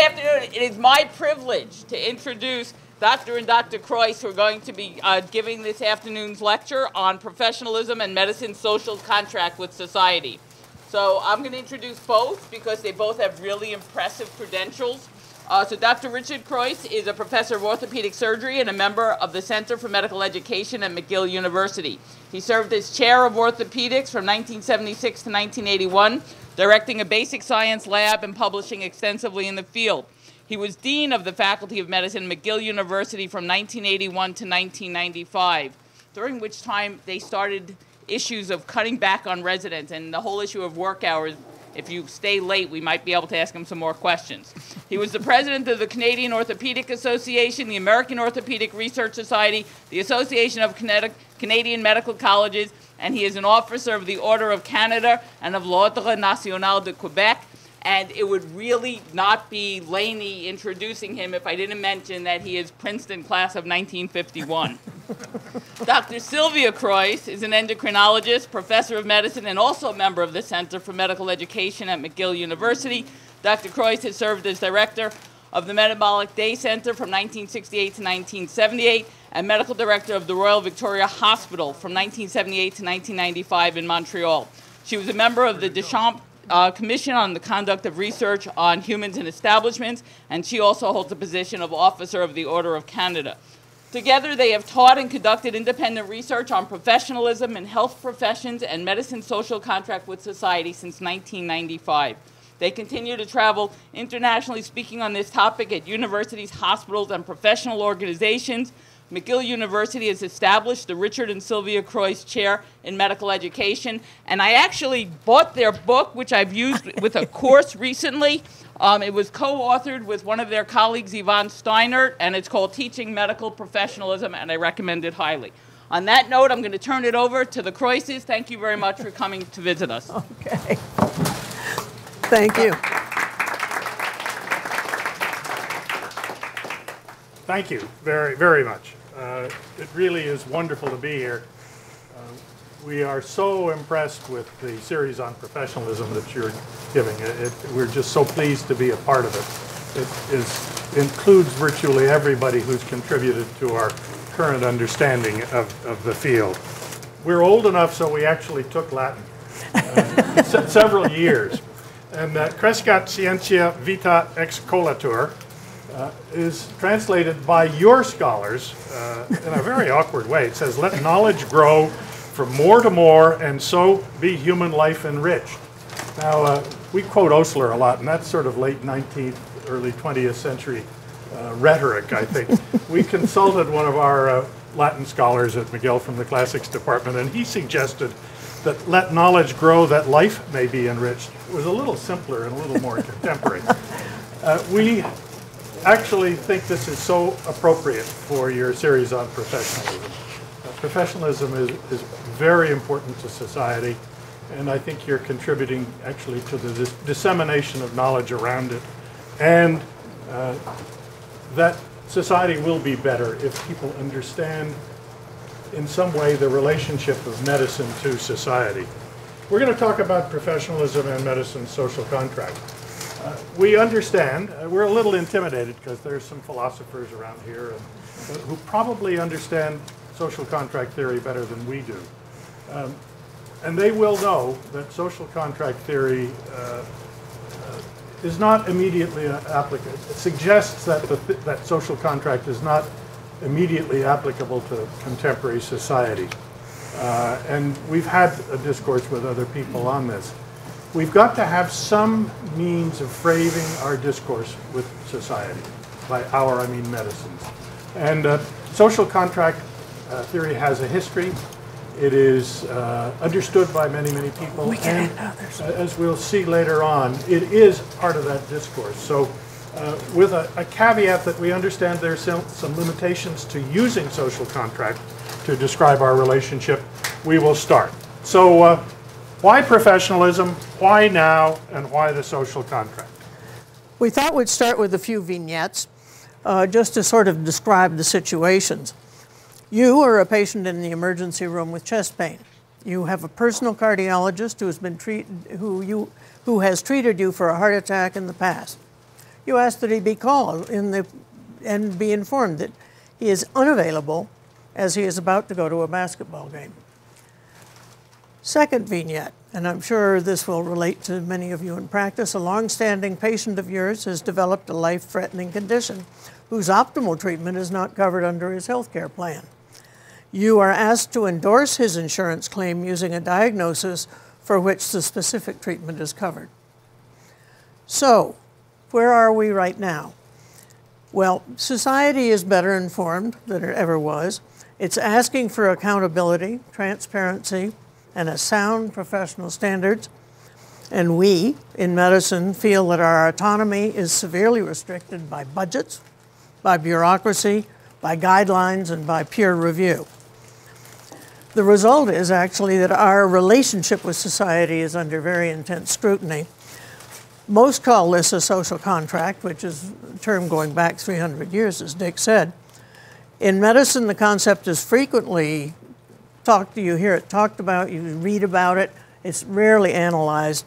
afternoon. It is my privilege to introduce Dr. and Dr. Cruess, who are going to be uh, giving this afternoon's lecture on professionalism and medicine's social contract with society. So I'm going to introduce both because they both have really impressive credentials. Uh, so Dr. Richard Cruess is a professor of orthopedic surgery and a member of the Center for Medical Education at McGill University. He served as chair of orthopedics from 1976 to 1981, directing a basic science lab and publishing extensively in the field. He was dean of the Faculty of Medicine at McGill University from 1981 to 1995, during which time they started issues of cutting back on residents and the whole issue of work hours if you stay late, we might be able to ask him some more questions. He was the president of the Canadian Orthopedic Association, the American Orthopedic Research Society, the Association of Canadian Medical Colleges, and he is an officer of the Order of Canada and of l'Ordre National de Quebec. And it would really not be Lainie introducing him if I didn't mention that he is Princeton class of 1951. Dr. Sylvia Cruess is an endocrinologist, professor of medicine, and also a member of the Center for Medical Education at McGill University. Dr. Cruess has served as director of the Metabolic Day Center from 1968 to 1978 and medical director of the Royal Victoria Hospital from 1978 to 1995 in Montreal. She was a member of the Deschamps uh, Commission on the Conduct of Research on Humans and Establishments, and she also holds the position of Officer of the Order of Canada. Together, they have taught and conducted independent research on professionalism in health professions and medicine social contract with society since 1995. They continue to travel internationally speaking on this topic at universities, hospitals, and professional organizations. McGill University has established the Richard and Sylvia Cruess Chair in Medical Education, and I actually bought their book, which I've used with a course recently. Um, it was co-authored with one of their colleagues, Yvonne Steinert, and it's called Teaching Medical Professionalism, and I recommend it highly. On that note, I'm going to turn it over to the Cruesses. Thank you very much for coming to visit us. Okay. Thank you. Thank you very, very much. Uh, it really is wonderful to be here we are so impressed with the series on professionalism that you're giving. It, it, we're just so pleased to be a part of it. It is, includes virtually everybody who's contributed to our current understanding of, of the field. We're old enough so we actually took Latin uh, several years. And uh, Crescat Scientia Vita Excolatur uh, is translated by your scholars uh, in a very awkward way. It says, let knowledge grow from more to more, and so be human life enriched. Now, uh, we quote Osler a lot, and that's sort of late 19th, early 20th century uh, rhetoric, I think. we consulted one of our uh, Latin scholars at McGill from the classics department, and he suggested that let knowledge grow that life may be enriched. It was a little simpler and a little more contemporary. Uh, we actually think this is so appropriate for your series on professionalism. Uh, professionalism is, is very important to society, and I think you're contributing actually to the dis dissemination of knowledge around it, and uh, that society will be better if people understand in some way the relationship of medicine to society. We're going to talk about professionalism and medicine's social contract. Uh, we understand, uh, we're a little intimidated because there's some philosophers around here and, who probably understand social contract theory better than we do. Um, and they will know that social contract theory uh, uh, is not immediately applicable. It suggests that, the, that social contract is not immediately applicable to contemporary society. Uh, and we've had a discourse with other people on this. We've got to have some means of framing our discourse with society. By our, I mean medicines. And uh, social contract uh, theory has a history. It is uh, understood by many, many people. We and as we'll see later on, it is part of that discourse. So uh, with a, a, caveat that we understand there's some, some limitations to using social contract to describe our relationship, we will start. So uh, why professionalism, why now, and why the social contract? We thought we'd start with a few vignettes uh, just to sort of describe the situations. You are a patient in the emergency room with chest pain. You have a personal cardiologist who has been treat, who you who has treated you for a heart attack in the past. you ask that he be called in the, and be informed that he is unavailable as he is about to go to a basketball game. Second vignette, and I'm sure this will relate to many of you in practice, a long-standing patient of yours has developed a life-threatening condition whose optimal treatment is not covered under his health care plan. You are asked to endorse his insurance claim using a diagnosis for which the specific treatment is covered. So, where are we right now? Well, society is better informed than it ever was. It's asking for accountability, transparency, and a sound professional standards. And we in medicine feel that our autonomy is severely restricted by budgets, by bureaucracy, by guidelines, and by peer review. The result is actually that our relationship with society is under very intense scrutiny. Most call this a social contract, which is a term going back 300 years, as Dick said. In medicine, the concept is frequently talked to, you hear it talked about, you read about it, it's rarely analyzed.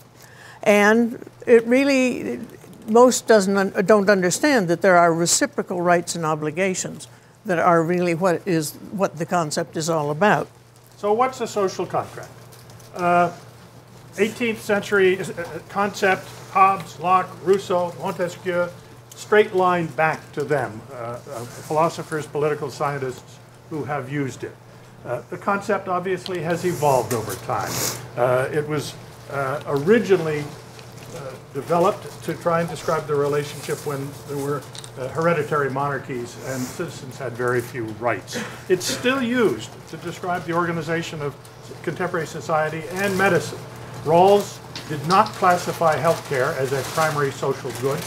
And it really, most doesn't, don't understand that there are reciprocal rights and obligations that are really what is what the concept is all about. So what's a social contract? Uh, 18th century uh, concept, Hobbes, Locke, Rousseau, Montesquieu, straight line back to them, uh, uh, philosophers, political scientists who have used it. Uh, the concept obviously has evolved over time. Uh, it was uh, originally uh, developed to try and describe the relationship when there were uh, hereditary monarchies and citizens had very few rights. It's still used to describe the organization of contemporary society and medicine. Rawls did not classify healthcare as a primary social good,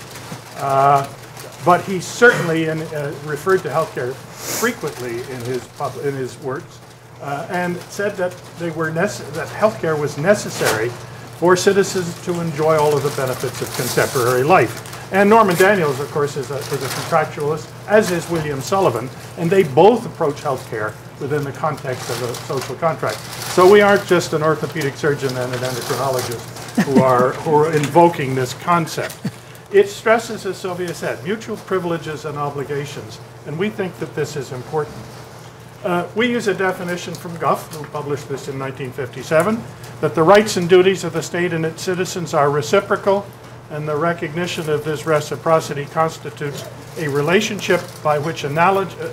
but he certainly in, referred to healthcare frequently in his, in his works uh, and said that they were that healthcare was necessary for citizens to enjoy all of the benefits of contemporary life. And Norman Daniels, of course, is a, is a contractualist, as is William Sullivan, and they both approach healthcare within the context of a social contract. So we aren't just an orthopedic surgeon and an endocrinologist who are, who are invoking this concept. It stresses, as Sylvia said, mutual privileges and obligations, and we think that this is important. Uh, we use a definition from Gough, who published this in 1957, that the rights and duties of the state and its citizens are reciprocal, and the recognition of this reciprocity constitutes a relationship by which,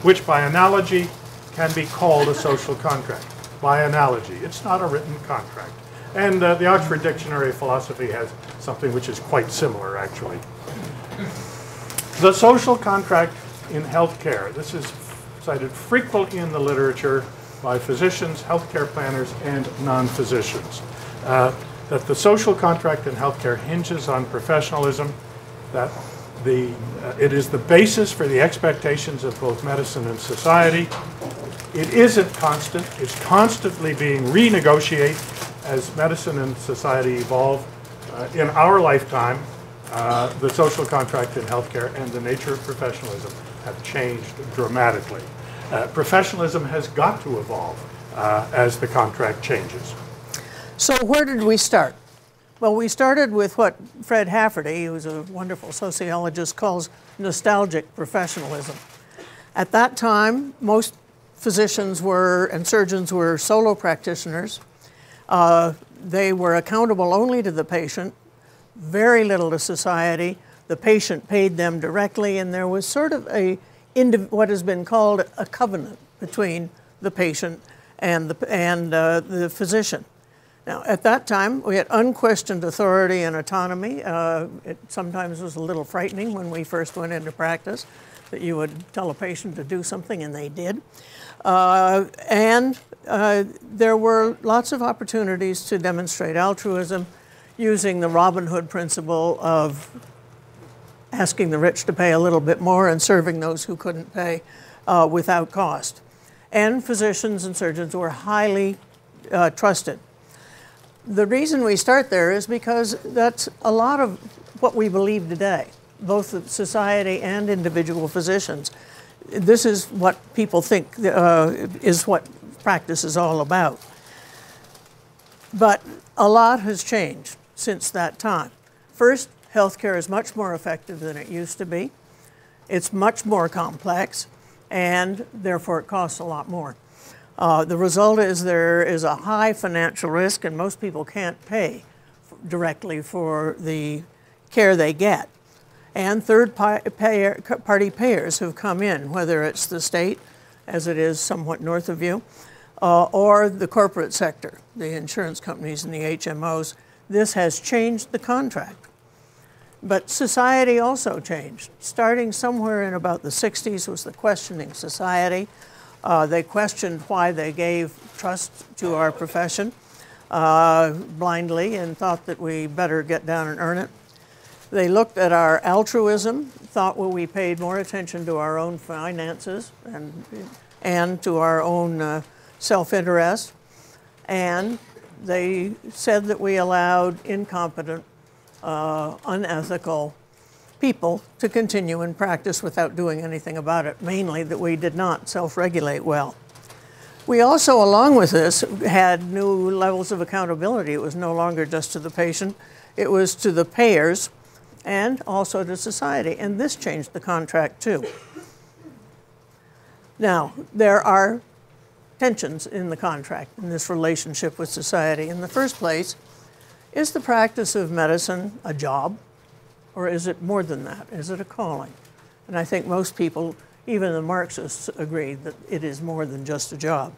which by analogy can be called a social contract. By analogy. It's not a written contract. And uh, the Oxford Dictionary of Philosophy has something which is quite similar, actually. The social contract in healthcare. This is cited frequently in the literature by physicians, healthcare planners, and non-physicians. Uh, that the social contract in healthcare hinges on professionalism, that the, uh, it is the basis for the expectations of both medicine and society. It isn't constant, it's constantly being renegotiated as medicine and society evolve. Uh, in our lifetime, uh, the social contract in healthcare and the nature of professionalism have changed dramatically. Uh, professionalism has got to evolve uh, as the contract changes. So where did we start? Well, we started with what Fred Hafferty, who's a wonderful sociologist, calls nostalgic professionalism. At that time, most physicians were and surgeons were solo practitioners. Uh, they were accountable only to the patient, very little to society. The patient paid them directly, and there was sort of a what has been called a covenant between the patient and the, and, uh, the physician. Now, at that time, we had unquestioned authority and autonomy. Uh, it sometimes was a little frightening when we first went into practice that you would tell a patient to do something, and they did. Uh, and uh, there were lots of opportunities to demonstrate altruism using the Robin Hood principle of asking the rich to pay a little bit more and serving those who couldn't pay uh, without cost. And physicians and surgeons were highly uh, trusted. The reason we start there is because that's a lot of what we believe today, both society and individual physicians. This is what people think uh, is what practice is all about. But a lot has changed since that time. First, Healthcare is much more effective than it used to be. It's much more complex, and therefore it costs a lot more. Uh, the result is there is a high financial risk, and most people can't pay directly for the care they get. And third payer, party payers who've come in, whether it's the state, as it is somewhat north of you, uh, or the corporate sector, the insurance companies and the HMOs. This has changed the contract. But society also changed. Starting somewhere in about the 60s was the questioning society. Uh, they questioned why they gave trust to our profession uh, blindly and thought that we better get down and earn it. They looked at our altruism, thought well, we paid more attention to our own finances and, and to our own uh, self interest. And they said that we allowed incompetent, uh, unethical people to continue in practice without doing anything about it, mainly that we did not self regulate well. We also, along with this, had new levels of accountability. It was no longer just to the patient, it was to the payers and also to society. And this changed the contract too. Now, there are tensions in the contract, in this relationship with society. In the first place, is the practice of medicine a job? Or is it more than that? Is it a calling? And I think most people even the Marxists agree that it is more than just a job.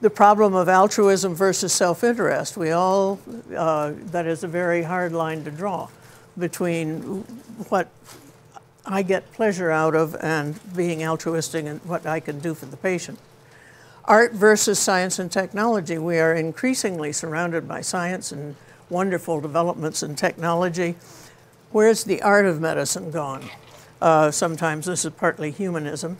The problem of altruism versus self interest, we all, uh, that is a very hard line to draw between what I get pleasure out of and being altruistic and what I can do for the patient. Art versus science and technology. We are increasingly surrounded by science and wonderful developments in technology. Where's the art of medicine gone? Uh, sometimes this is partly humanism.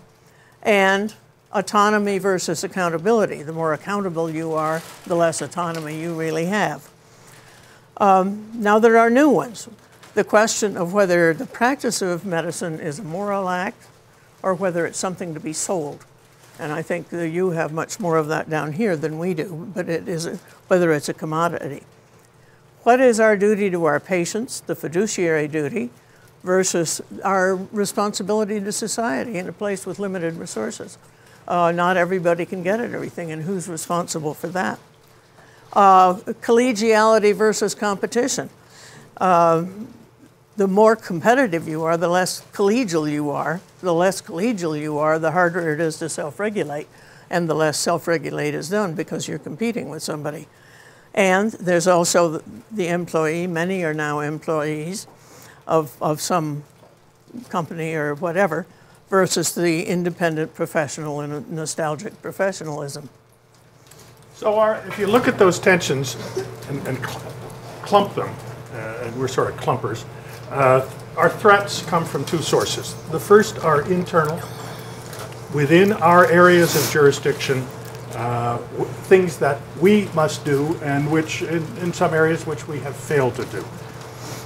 And autonomy versus accountability. The more accountable you are, the less autonomy you really have. Um, now, there are new ones. The question of whether the practice of medicine is a moral act or whether it's something to be sold. And I think that you have much more of that down here than we do, but it is a, whether it's a commodity. What is our duty to our patients, the fiduciary duty, versus our responsibility to society in a place with limited resources. Uh, not everybody can get at everything, and who's responsible for that? Uh, collegiality versus competition. Uh, the more competitive you are, the less collegial you are. The less collegial you are, the harder it is to self regulate, and the less self regulate is done because you're competing with somebody. And there's also the employee, many are now employees of, of some company or whatever versus the independent professional and nostalgic professionalism. So our, if you look at those tensions and, and clump them, uh, and we're sort of clumpers, uh, our threats come from two sources. The first are internal, within our areas of jurisdiction, uh, things that we must do and which, in, in some areas, which we have failed to do.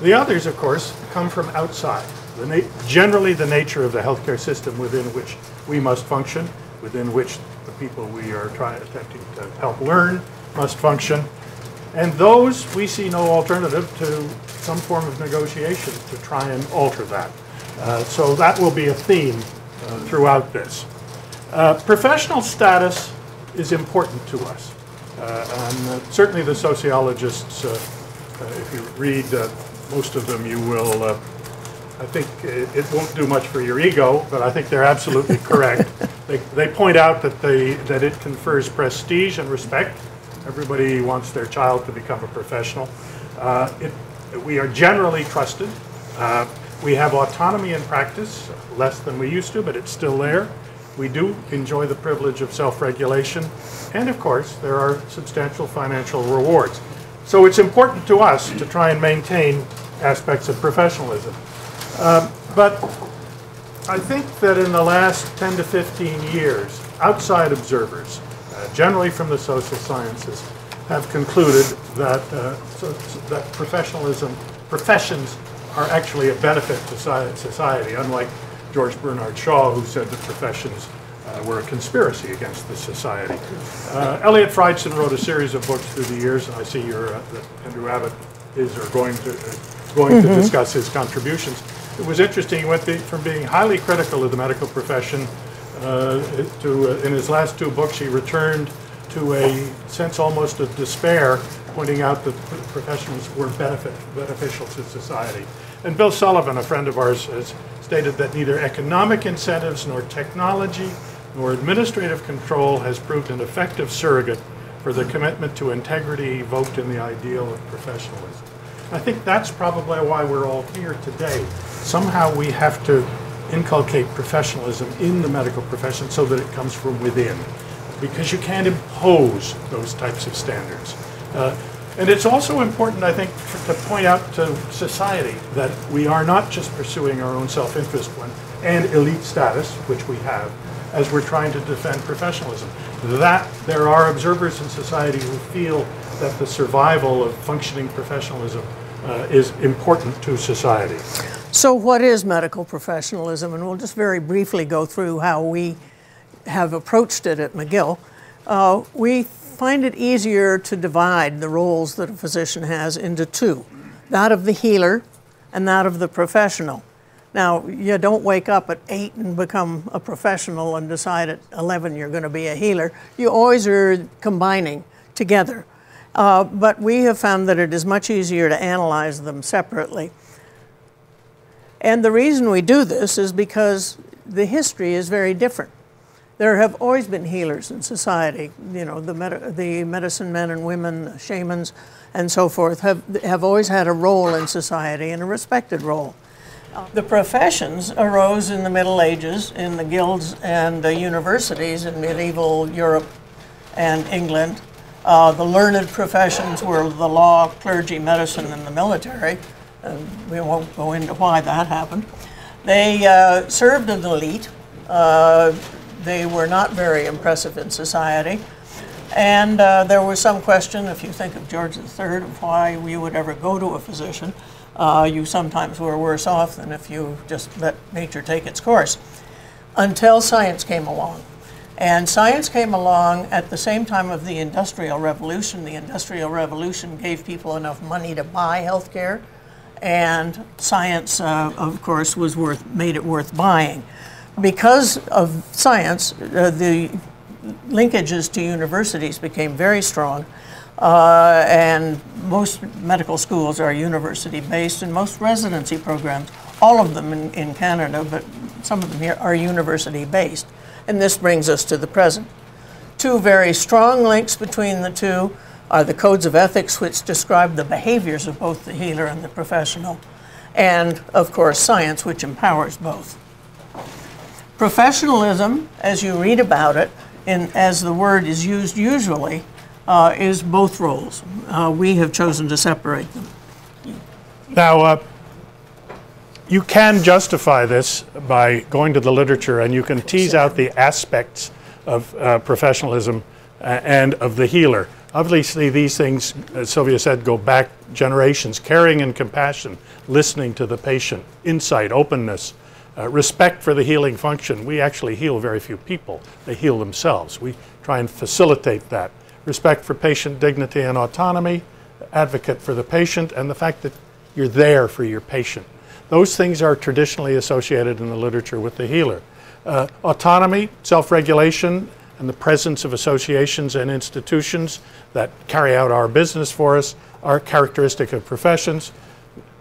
The others, of course, come from outside. The generally, the nature of the healthcare system within which we must function, within which the people we are trying attempting to help learn must function, and those we see no alternative to some form of negotiation to try and alter that. Uh, so that will be a theme uh, throughout this. Uh, professional status is important to us. Uh, and uh, certainly the sociologists, uh, if you read most of them you will, uh, I think it, it, won't do much for your ego, but I think they're absolutely correct. They, they point out that, they, that it confers prestige and respect. Everybody wants their child to become a professional. Uh, it, we are generally trusted. Uh, we have autonomy in practice, less than we used to, but it's still there. We do enjoy the privilege of self-regulation. And of course, there are substantial financial rewards. So it's important to us to try and maintain aspects of professionalism. Um, but I think that in the last 10 to 15 years, outside observers, uh, generally from the social sciences, have concluded that, uh, so, that professionalism, professions are actually a benefit to society, unlike George Bernard Shaw, who said that professions uh, were a conspiracy against the society. Uh, Eliot Freidson wrote a series of books through the years, and I see your, uh, Andrew Abbott is or going to, uh, going to discuss his contributions. It was interesting, he went from being highly critical of the medical profession to, uh, in his last two books, he returned to a sense almost of despair, pointing out that professionals were benefit, beneficial to society. And Bill Sullivan, a friend of ours, has stated that neither economic incentives nor technology nor administrative control has proved an effective surrogate for the commitment to integrity evoked in the ideal of professionalism. I think that's probably why we're all here today. Somehow we have to inculcate professionalism in the medical profession so that it comes from within, because you can't impose those types of standards. Uh, and it's also important, I think, to point out to society that we are not just pursuing our own self-interest when, and elite status, which we have, as we're trying to defend professionalism. That there are observers in society who feel that the survival of functioning professionalism uh, is important to society. So, what is medical professionalism? And we'll just very briefly go through how we have approached it at McGill. Uh, we find it easier to divide the roles that a physician has into two that of the healer and that of the professional. Now, you don't wake up at 8 and become a professional and decide at 11 you're going to be a healer. You always are combining together. Uh, but we have found that it is much easier to analyze them separately. And the reason we do this is because the history is very different. There have always been healers in society. You know, the, med- the medicine men and women, shamans, and so forth have, have always had a role in society and a respected role. The professions arose in the Middle Ages in the guilds and the universities in medieval Europe and England. Uh, the learned professions were the law, clergy, medicine, and the military. And we won't go into why that happened. They uh, served an elite. Uh, they were not very impressive in society. And uh, there was some question, if you think of George III, of why we would ever go to a physician. Uh, you sometimes were worse off than if you just let nature take its course. Until science came along. And science came along at the same time of the Industrial Revolution. The Industrial Revolution gave people enough money to buy health care, and science, uh, of course, was worth, made it worth buying. Because of science, uh, the linkages to universities became very strong, uh, and most medical schools are university based, and most residency programs, all of them in, in Canada, but some of them here, are university based. And this brings us to the present. Two very strong links between the two are the codes of ethics, which describe the behaviors of both the healer and the professional, and of course, science, which empowers both. Professionalism, as you read about it, in, as the word is used usually, uh, is both roles. Uh, we have chosen to separate them. Now, uh, you can justify this by going to the literature and you can tease out the aspects of uh, professionalism uh, and of the healer. Obviously, these things, as Sylvia said, go back generations. Caring and compassion, listening to the patient, insight, openness, uh, respect for the healing function. We actually heal very few people, they heal themselves. We try and facilitate that. Respect for patient dignity and autonomy, advocate for the patient, and the fact that you're there for your patient. Those things are traditionally associated in the literature with the healer. Uh, autonomy, self regulation, and the presence of associations and institutions that carry out our business for us are characteristic of professions.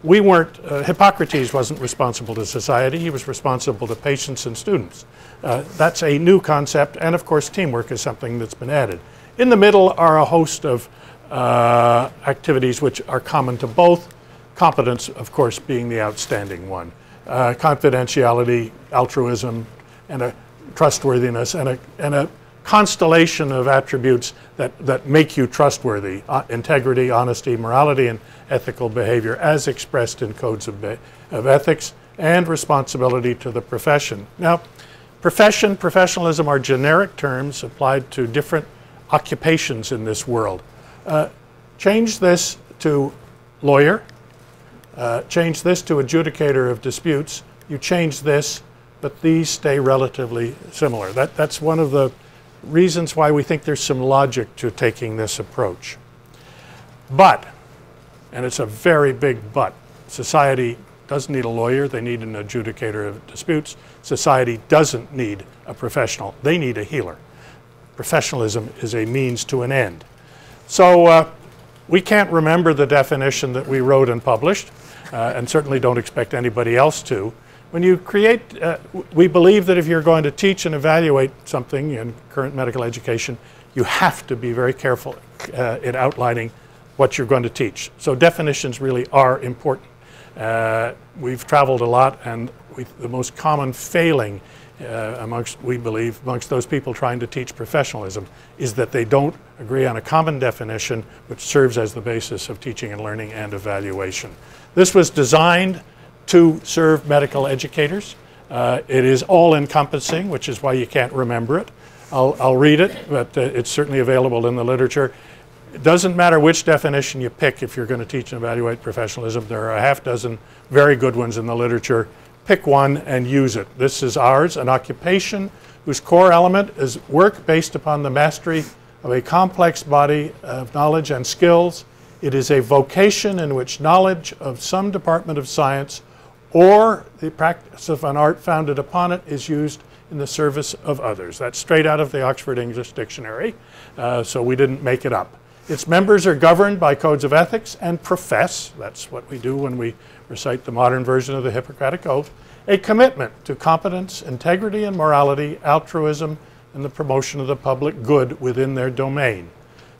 We weren't, uh, Hippocrates wasn't responsible to society, he was responsible to patients and students. Uh, that's a new concept, and of course, teamwork is something that's been added. In the middle are a host of uh, activities which are common to both, competence, of course, being the outstanding one. Uh, confidentiality, altruism, and a trustworthiness, and a, and a constellation of attributes that, that make you trustworthy uh, integrity, honesty, morality, and ethical behavior as expressed in codes of, of ethics, and responsibility to the profession. Now, profession, professionalism are generic terms applied to different occupations in this world. Uh, change this to lawyer, uh, change this to adjudicator of disputes, you change this, but these stay relatively similar. That, that's one of the reasons why we think there's some logic to taking this approach. But, and it's a very big but, society doesn't need a lawyer, they need an adjudicator of disputes. Society doesn't need a professional, they need a healer. Professionalism is a means to an end. So uh, we can't remember the definition that we wrote and published, uh, and certainly don't expect anybody else to. When you create, uh, we believe that if you're going to teach and evaluate something in current medical education, you have to be very careful uh, in outlining what you're going to teach. So definitions really are important. Uh, we've traveled a lot, and we, the most common failing uh, amongst, we believe, amongst those people trying to teach professionalism is that they don't agree on a common definition which serves as the basis of teaching and learning and evaluation. This was designed to serve medical educators. Uh, it is all encompassing, which is why you can't remember it. I'll, I'll read it, but uh, it's certainly available in the literature. It doesn't matter which definition you pick if you're going to teach and evaluate professionalism. There are a half dozen very good ones in the literature. Pick one and use it. This is ours, an occupation whose core element is work based upon the mastery of a complex body of knowledge and skills. It is a vocation in which knowledge of some department of science or the practice of an art founded upon it is used in the service of others. That's straight out of the Oxford English Dictionary, uh, so we didn't make it up. Its members are governed by codes of ethics and profess, that's what we do when we recite the modern version of the Hippocratic Oath, a commitment to competence, integrity, and morality, altruism, and the promotion of the public good within their domain.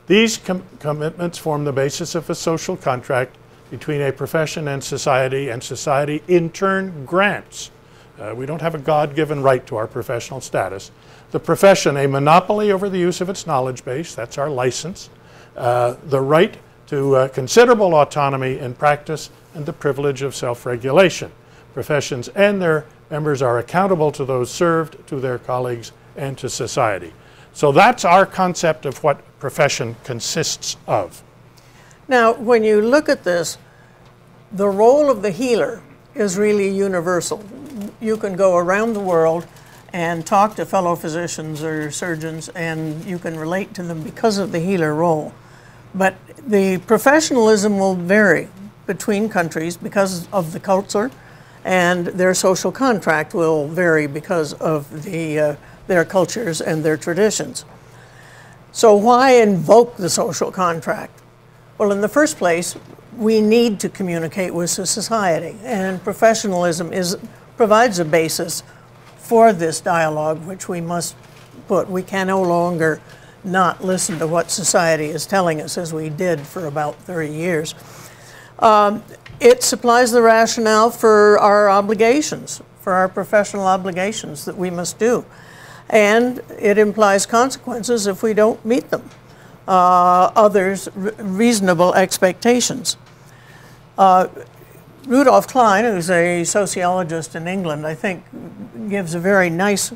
These com commitments form the basis of a social contract between a profession and society, and society in turn grants. Uh, we don't have a God given right to our professional status. The profession, a monopoly over the use of its knowledge base, that's our license, uh, the right to uh, considerable autonomy in practice and the privilege of self-regulation. Professions and their members are accountable to those served, to their colleagues, and to society. So that's our concept of what profession consists of. Now, when you look at this, the role of the healer is really universal. You can go around the world and talk to fellow physicians or surgeons, and you can relate to them because of the healer role. But the professionalism will vary between countries because of the culture, and their social contract will vary because of the, uh, their cultures and their traditions. So, why invoke the social contract? Well, in the first place, we need to communicate with society, and professionalism is, provides a basis for this dialogue, which we must put. We can no longer not listen to what society is telling us, as we did for about 30 years. Um, it supplies the rationale for our obligations, for our professional obligations that we must do. And it implies consequences if we don't meet them, uh, others' reasonable expectations. Uh, Rudolf Klein, who's a sociologist in England, I think gives a very nice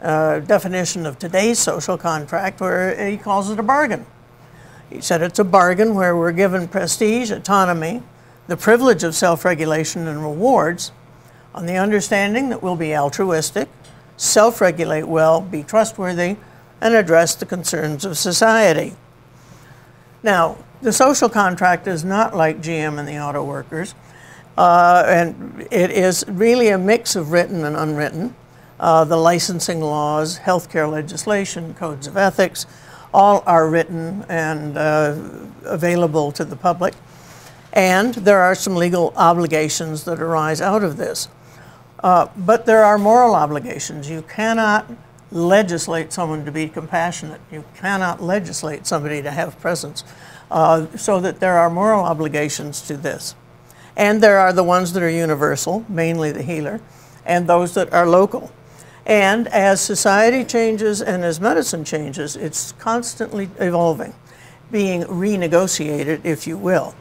uh, definition of today's social contract where he calls it a bargain. He said it's a bargain where we're given prestige, autonomy, the privilege of self-regulation and rewards on the understanding that we'll be altruistic, self-regulate well, be trustworthy, and address the concerns of society. Now, the social contract is not like GM and the auto workers, uh, and it is really a mix of written and unwritten uh, the licensing laws, healthcare legislation, codes of ethics, all are written and uh, available to the public. And there are some legal obligations that arise out of this. Uh, but there are moral obligations. You cannot legislate someone to be compassionate. You cannot legislate somebody to have presence. Uh, so that there are moral obligations to this. And there are the ones that are universal, mainly the healer, and those that are local. And as society changes and as medicine changes, it's constantly evolving, being renegotiated, if you will.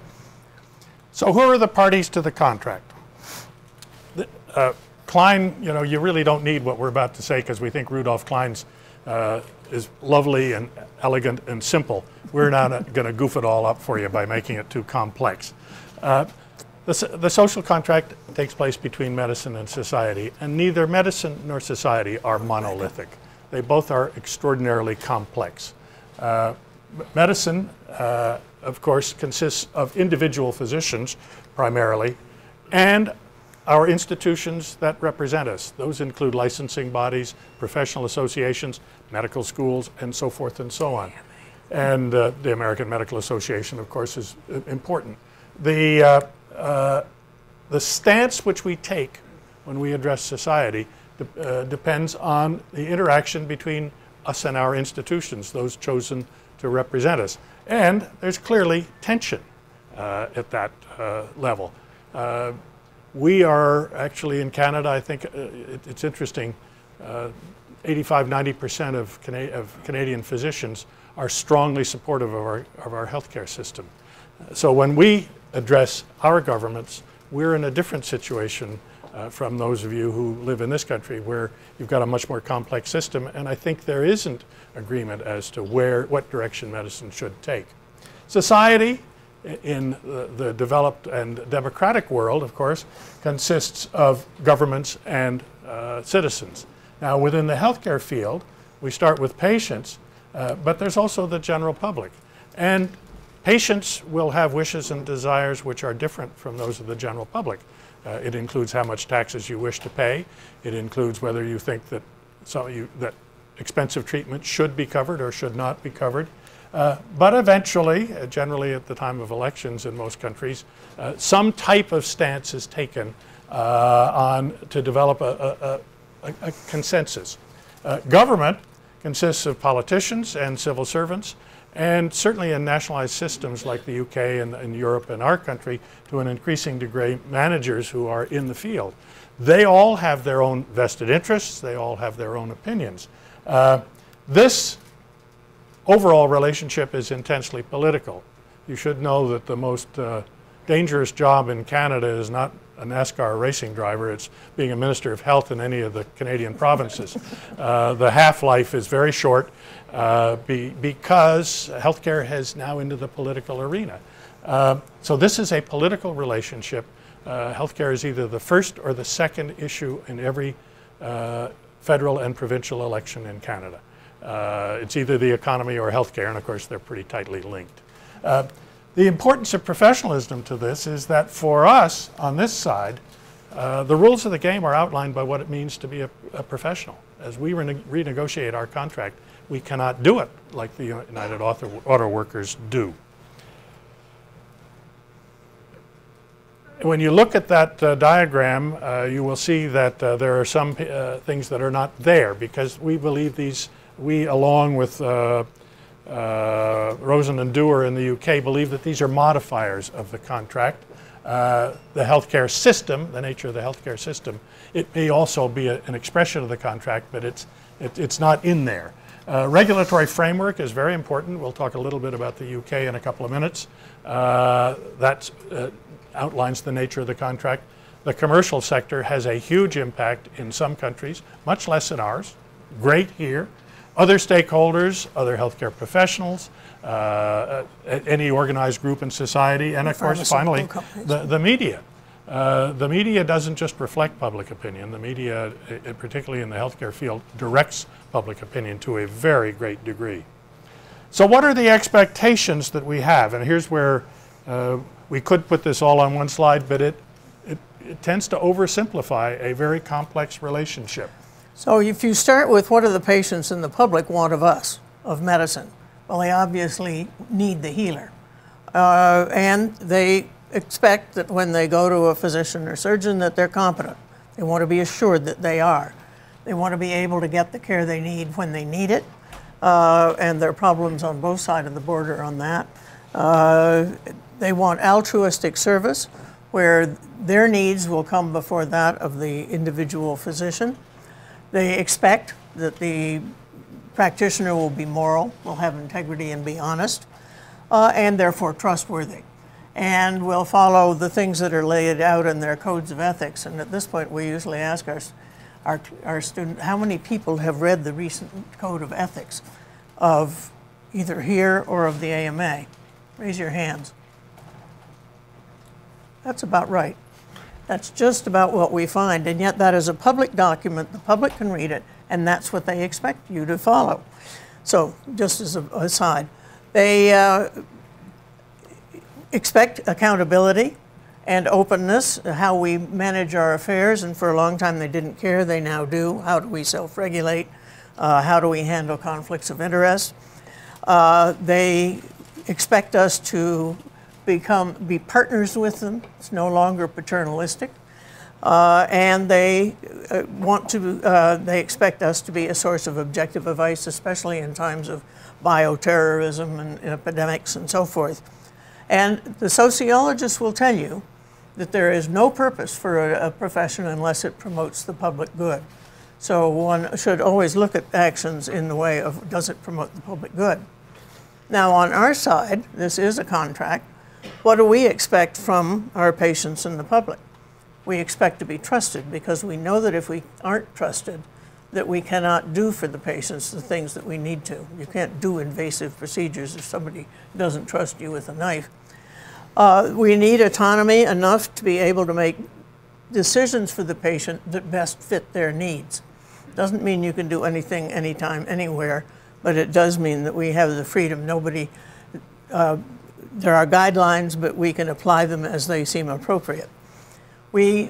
So, who are the parties to the contract? Uh, Klein, you know, you really don't need what we're about to say because we think Rudolf Klein's uh, is lovely and elegant and simple. We're not going to goof it all up for you by making it too complex. Uh, the, the, social contract takes place between medicine and society, and neither medicine nor society are monolithic. They both are extraordinarily complex. Uh, medicine, uh, of course, consists of individual physicians primarily and our institutions that represent us. Those include licensing bodies, professional associations, medical schools, and so forth and so on. And uh, the American Medical Association, of course, is uh, important. The, uh, uh, the stance which we take when we address society de- uh, depends on the interaction between us and our institutions, those chosen to represent us. And there's clearly tension uh, at that level. We are actually in Canada, I think uh, it, it's interesting, uh, 85, 90% of, Cana- of Canadian physicians are strongly supportive of our, of our healthcare system. So when we address our governments, we're in a different situation uh, from those of you who live in this country where you've got a much more complex system and I think there isn't agreement as to where, what direction medicine should take. Society in the, developed and democratic world, of course, consists of governments and uh, citizens. Now, within the healthcare field, we start with patients, uh, but there's also the general public. And patients will have wishes and desires which are different from those of the general public. Uh, it includes how much taxes you wish to pay. It includes whether you think that, so you, that expensive treatment should be covered or should not be covered. Uh, but eventually, uh, generally at the time of elections in most countries, uh, some type of stance is taken uh, on to develop a, a, a, a consensus. Uh, government consists of politicians and civil servants, and certainly in nationalized systems like the UK and, and Europe and our country, to an increasing degree, managers who are in the field. They all have their own vested interests, they all have their own opinions. This overall relationship is intensely political. You should know that the most uh, dangerous job in Canada is not a NASCAR racing driver, it's being a Minister of Health in any of the Canadian provinces. Uh, the half life is very short uh, be, because healthcare has now into the political arena. Uh, so, this is a political relationship. Uh, healthcare is either the first or the second issue in every uh, federal and provincial election in Canada. Uh, it's either the economy or healthcare, and of course, they're pretty tightly linked. Uh, the importance of professionalism to this is that for us on this side, uh, the rules of the game are outlined by what it means to be a, a professional. As we rene- renegotiate our contract, we cannot do it like the United Auto, Workers do. When you look at that uh, diagram, uh, you will see that uh, there are some uh, things that are not there because we believe these we, along with uh, uh, Rosen and Dewar in the UK, believe that these are modifiers of the contract. Uh, the healthcare system, the nature of the healthcare system, it may also be a, an expression of the contract, but it's, it, it's not in there. Uh, regulatory framework is very important. We'll talk a little bit about the UK in a couple of minutes. Uh, that uh, outlines the nature of the contract. The commercial sector has a huge impact in some countries, much less in ours. Great here other stakeholders, other healthcare professionals, uh, any organized group in society, and of course, finally, the, the media. Uh, the media doesn't just reflect public opinion. The media, particularly in the healthcare field, directs public opinion to a very great degree. So, what are the expectations that we have? And here's where uh, we could put this all on one slide, but it, it, it tends to oversimplify a very complex relationship. So if you start with what do the patients and the public want of us, of medicine? Well, they obviously need the healer. Uh, and they expect that when they go to a physician or surgeon that they're competent. They want to be assured that they are. They want to be able to get the care they need when they need it. Uh, and there are problems on both sides of the border on that. Uh, they want altruistic service where their needs will come before that of the individual physician. They expect that the practitioner will be moral, will have integrity and be honest, uh, and therefore trustworthy, and will follow the things that are laid out in their codes of ethics. And at this point, we usually ask our, our, our student, how many people have read the recent code of ethics of either here or of the AMA? Raise your hands. That's about right. That's just about what we find, and yet that is a public document. The public can read it, and that's what they expect you to follow. So, just as an aside, they uh, expect accountability, and openness, how we manage our affairs, and for a long time they didn't care, they now do. How do we self regulate? Uh, how do we handle conflicts of interest? Uh, they expect us to become be partners with them. It's no longer paternalistic, uh, and they uh, want to. Uh, they expect us to be a source of objective advice, especially in times of bioterrorism and epidemics and so forth. And the sociologists will tell you that there is no purpose for a, a profession unless it promotes the public good. So one should always look at actions in the way of does it promote the public good? Now, on our side, this is a contract. What do we expect from our patients and the public? We expect to be trusted because we know that if we aren't trusted, that we cannot do for the patients the things that we need to. You can't do invasive procedures if somebody doesn't trust you with a knife. Uh, we need autonomy enough to be able to make decisions for the patient that best fit their needs. Doesn't mean you can do anything, anytime, anywhere, but it does mean that we have the freedom. Nobody, uh, there are guidelines, but we can apply them as they seem appropriate. We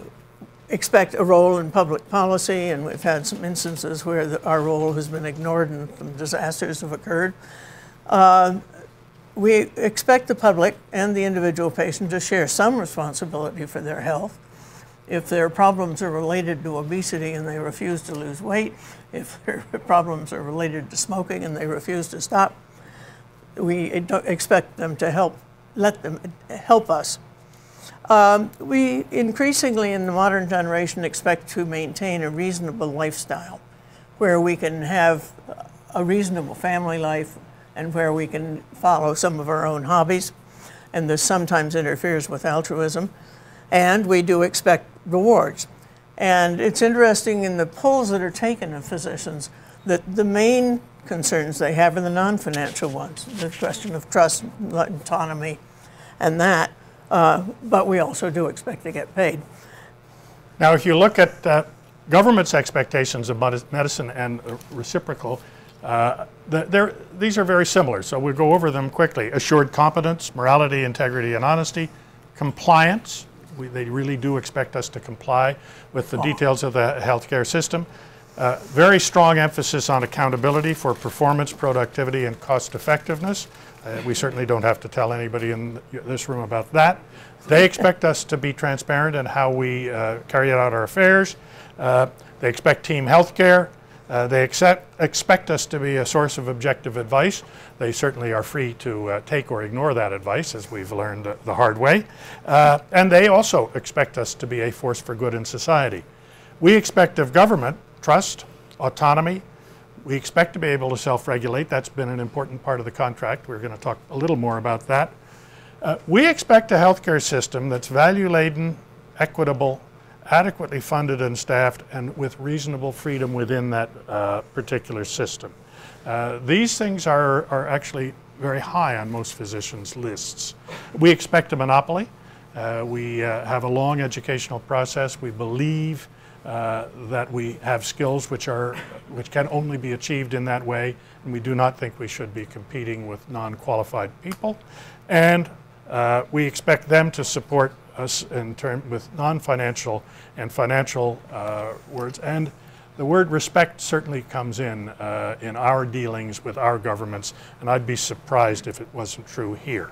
expect a role in public policy, and we've had some instances where the, our role has been ignored and some disasters have occurred. Uh, we expect the public and the individual patient to share some responsibility for their health. If their problems are related to obesity and they refuse to lose weight, if their problems are related to smoking and they refuse to stop, we expect them to help, let them help us. Um, we increasingly in the modern generation expect to maintain a reasonable lifestyle where we can have a reasonable family life, and where we can follow some of our own hobbies. And this sometimes interferes with altruism. And we do expect rewards. And it's interesting in the polls that are taken of physicians that the main concerns they have are the non financial ones the question of trust, autonomy, and that. Uh, but we also do expect to get paid. Now, if you look at uh, government's expectations of medicine and reciprocal, uh, the, these are very similar, so we'll go over them quickly. Assured competence, morality, integrity, and honesty. Compliance, we, they really do expect us to comply with the details of the healthcare system. Uh, very strong emphasis on accountability for performance, productivity, and cost effectiveness. Uh, we certainly don't have to tell anybody in this room about that. They expect us to be transparent in how we uh, carry out our affairs. Uh, they expect team health care. Uh, they accept, expect us to be a source of objective advice. They certainly are free to uh, take or ignore that advice, as we've learned the hard way. And they also expect us to be a force for good in society. We expect of government trust, autonomy. We expect to be able to self regulate. That's been an important part of the contract. We're going to talk a little more about that. Uh, we expect a healthcare system that's value laden, equitable, adequately funded and staffed and with reasonable freedom within that uh, particular system. Uh, these things are, are actually very high on most physicians' lists. We expect a monopoly. Uh, we uh, have a long educational process. We believe uh, that we have skills which, are, which can only be achieved in that way, and we do not think we should be competing with non qualified people. And uh, we expect them to support us in term with non-financial and financial uh, words. And the word respect certainly comes in uh, in our dealings with our governments, and I'd be surprised if it wasn't true here.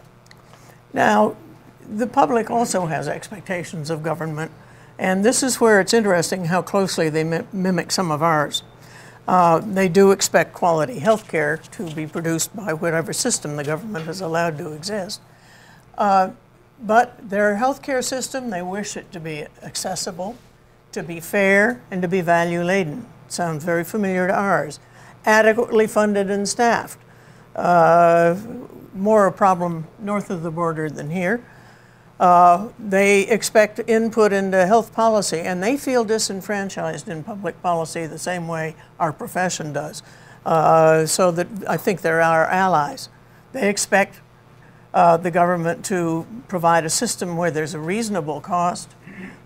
Now, the public also has expectations of government, and this is where it's interesting how closely they mimic some of ours. Uh, they do expect quality health care to be produced by whatever system the government has allowed to exist. Uh, but their healthcare system, they wish it to be accessible, to be fair, and to be value laden. Sounds very familiar to ours. Adequately funded and staffed. Uh, more a problem north of the border than here. Uh, they expect input into health policy, and they feel disenfranchised in public policy the same way our profession does. Uh, so that I think they're our allies. They expect uh, the government to provide a system where there's a reasonable cost,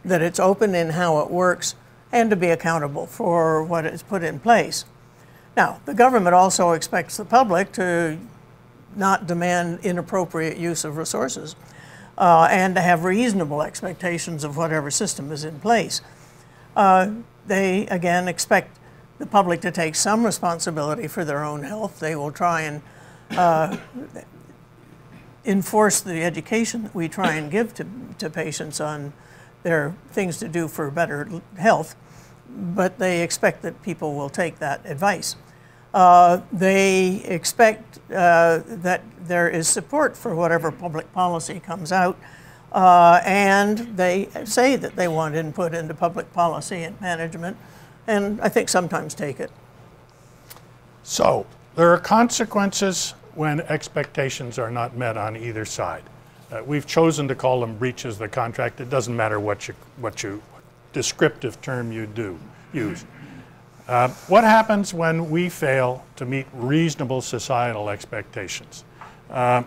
that it's open in how it works, and to be accountable for what is put in place. Now, the government also expects the public to not demand inappropriate use of resources. Uh, and to have reasonable expectations of whatever system is in place. Uh, they, again, expect the public to take some responsibility for their own health. They will try and uh, enforce the education that we try and give to, to patients on their things to do for better health, but they expect that people will take that advice. Uh, they expect uh, that there is support for whatever public policy comes out, uh, and they say that they want input into public policy and management, and I think sometimes take it. So, there are consequences when expectations are not met on either side. Uh, we've chosen to call them breaches of the contract. It doesn't matter what you, what you descriptive term you do use. Uh, what happens when we fail to meet reasonable societal expectations? Uh,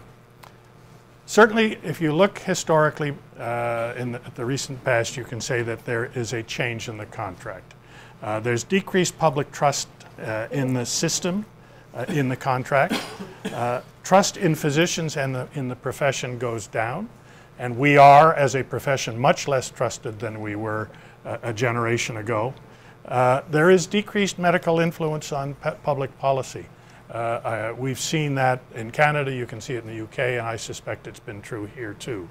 certainly, if you look historically uh, in the, the, recent past, you can say that there is a change in the contract. Uh, there's decreased public trust uh, in the system, in the contract. trust in physicians and the, in the profession goes down, and we are, as a profession, much less trusted than we were a generation ago. Uh, there is decreased medical influence on public policy. Uh, we've seen that in Canada, you can see it in the UK, and I suspect it's been true here too.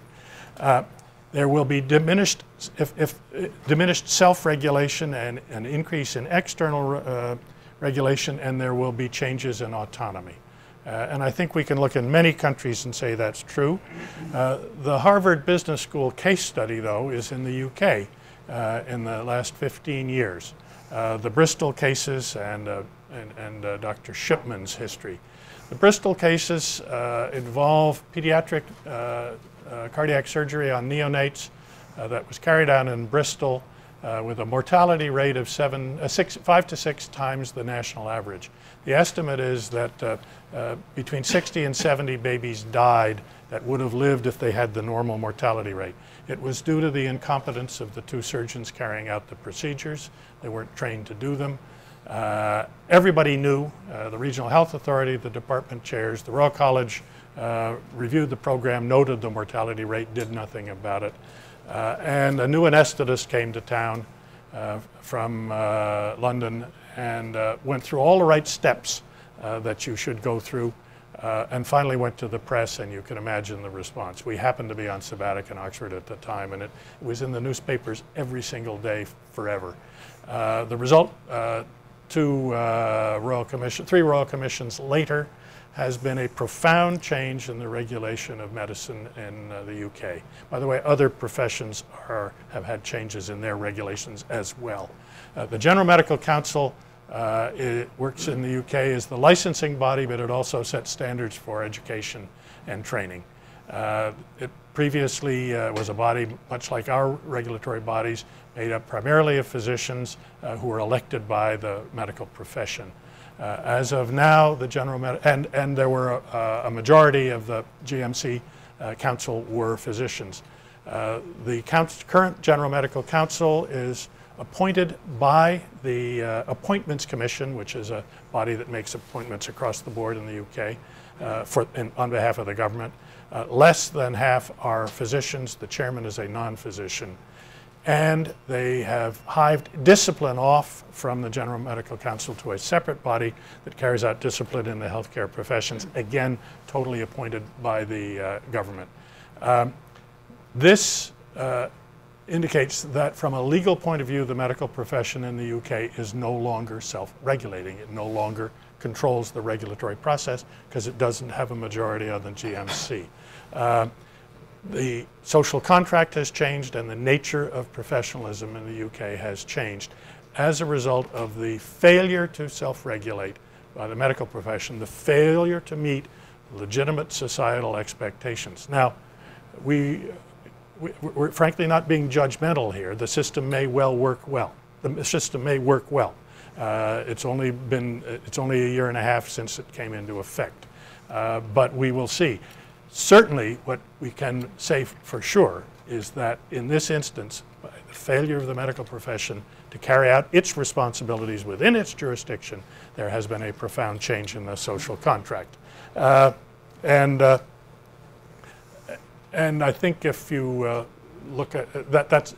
Uh, there will be diminished, if, if uh, diminished self-regulation and an increase in external uh, regulation, and there will be changes in autonomy. And I think we can look in many countries and say that's true. the Harvard Business School case study, though, is in the UK in the last 15 years. Uh, the Bristol cases and, uh, and, and uh, Dr. Shipman's history. The Bristol cases involve pediatric cardiac surgery on neonates that was carried out in Bristol uh, with a mortality rate of seven, uh, six, five to six times the national average. The estimate is that uh, between 60 and 70 babies died that would have lived if they had the normal mortality rate. It was due to the incompetence of the two surgeons carrying out the procedures. They weren't trained to do them. Uh, everybody knew, uh, the regional health authority, the department chairs, the Royal College uh, reviewed the program, noted the mortality rate, did nothing about it. Uh, and a new anesthetist came to town uh, from uh, London and went through all the right steps that you should go through uh, and finally went to the press, and you can imagine the response. We happened to be on sabbatic in Oxford at the time, and it, was in the newspapers every single day forever. Uh, the result, uh, two uh, royal commission, three royal commissions later, has been a profound change in the regulation of medicine in uh, the UK. By the way, other professions are, have had changes in their regulations as well. Uh, the General Medical Council uh, it works in the UK as the licensing body, but it also sets standards for education and training. Uh, it previously uh, was a body much like our regulatory bodies, made up primarily of physicians uh, who were elected by the medical profession. Uh, as of now, the general med- and and there were a, a majority of the GMC uh, council were physicians. the current general medical council is appointed by the uh, Appointments Commission, which is a body that makes appointments across the board in the UK uh, for, in, on behalf of the government. Uh, less than half are physicians. The chairman is a non-physician. And they have hived discipline off from the General Medical Council to a separate body that carries out discipline in the healthcare professions, again, totally appointed by the uh, government. Um, this uh, indicates that from a legal point of view, the medical profession in the UK is no longer self-regulating. It no longer controls the regulatory process because it doesn't have a majority on the GMC. Uh, the social contract has changed and the nature of professionalism in the UK has changed as a result of the failure to self-regulate by the medical profession, the failure to meet legitimate societal expectations. Now, we we're frankly not being judgmental here. The system may well work well. The system may work well. Uh, it's only been it's only a year and a half since it came into effect, uh, but we will see. Certainly, what we can say for sure is that in this instance, by the failure of the medical profession to carry out its responsibilities within its jurisdiction, there has been a profound change in the social contract. Uh, and uh, and I think if you uh, look at uh, that, that's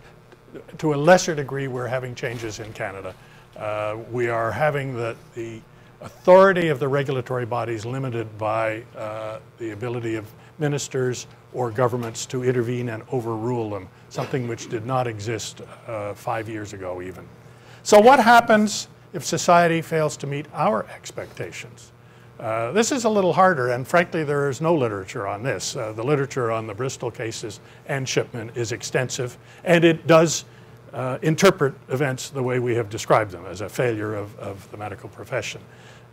to a lesser degree, we're having changes in Canada. Uh, we are having the, the authority of the regulatory bodies limited by uh, the ability of ministers or governments to intervene and overrule them, something which did not exist uh, five years ago even. So what happens if society fails to meet our expectations? Uh, this is a little harder, and frankly, there is no literature on this. Uh, the literature on the Bristol cases and Shipman is extensive, and it does uh, interpret events the way we have described them as a failure of, of the medical profession.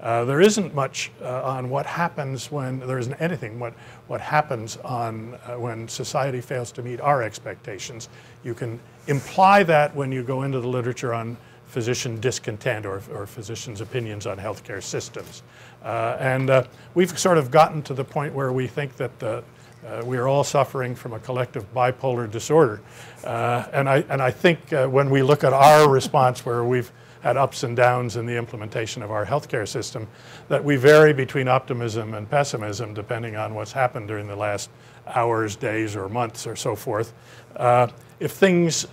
Uh, there isn't much uh, on what happens when there isn't anything what what happens on when society fails to meet our expectations. You can imply that when you go into the literature on physician discontent or, or physicians' opinions on healthcare systems. Uh, and uh, we've sort of gotten to the point where we think that the, uh, we are all suffering from a collective bipolar disorder. Uh, and, I, and I think uh, when we look at our response, where we've had ups and downs in the implementation of our healthcare system, that we vary between optimism and pessimism depending on what's happened during the last hours, days, or months, or so forth. Uh, if things,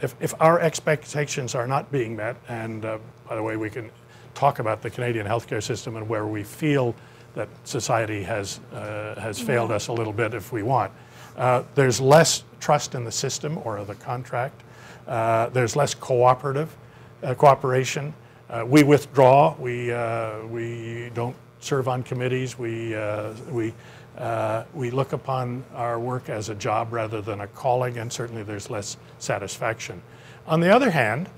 if, if our expectations are not being met, and by the way, we can talk about the Canadian healthcare system and where we feel that society has, uh, has failed us a little bit if we want. Uh, there's less trust in the system or the contract. Uh, there's less cooperative uh, cooperation. Uh, we withdraw. We, uh, we don't serve on committees. We, we, we look upon our work as a job rather than a calling, and certainly there's less satisfaction. On the other hand,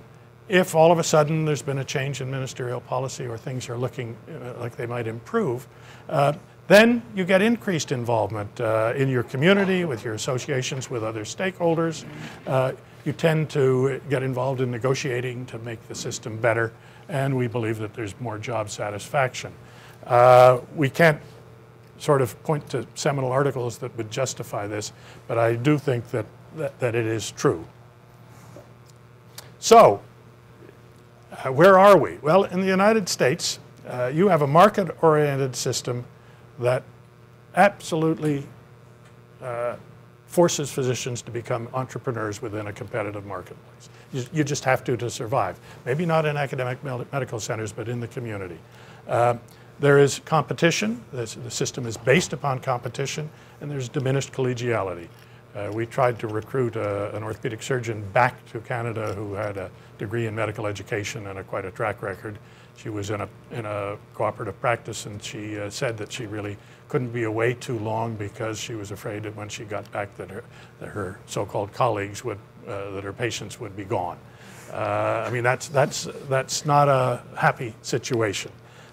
if all of a sudden there's been a change in ministerial policy or things are looking like they might improve, uh, then you get increased involvement uh, in your community, with your associations, with other stakeholders. Uh, you tend to get involved in negotiating to make the system better, and we believe that there's more job satisfaction. Uh, we can't sort of point to seminal articles that would justify this, but I do think that, that, that it is true. So, uh, where are we? Well, in the United States, uh, you have a market oriented system that absolutely uh, forces physicians to become entrepreneurs within a competitive marketplace. You, you, just have to to survive. Maybe not in academic medical centers, but in the community. Uh, there is competition. the system is based upon competition, and there's diminished collegiality. Uh, we tried to recruit a, uh, an orthopedic surgeon back to Canada who had a degree in medical education and a, quite a track record. She was in a, in a cooperative practice and she uh, said that she really couldn't be away too long because she was afraid that when she got back that her, that her so-called colleagues would, uh, that her patients would be gone. Uh, I mean, that's, that's, that's not a happy situation.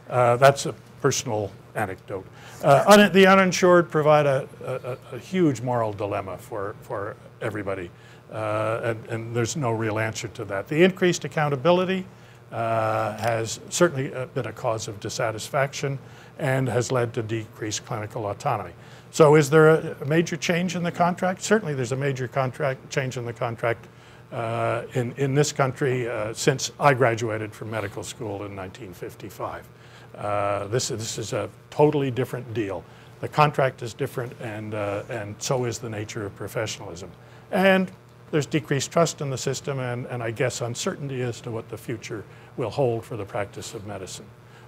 Uh, that's a personal anecdote. Uh, un the uninsured provide a, a, a, huge moral dilemma for, for everybody, and, and, there's no real answer to that. The increased accountability uh, has certainly uh, been a cause of dissatisfaction and has led to decreased clinical autonomy. So is there a, major change in the contract? Certainly there's a major contract change in the contract uh, in, in this country uh, since I graduated from medical school in 1955. Uh, this, this is a totally different deal. The contract is different, and, uh, and so is the nature of professionalism. And there's decreased trust in the system, and, and I guess uncertainty as to what the future will hold for the practice of medicine.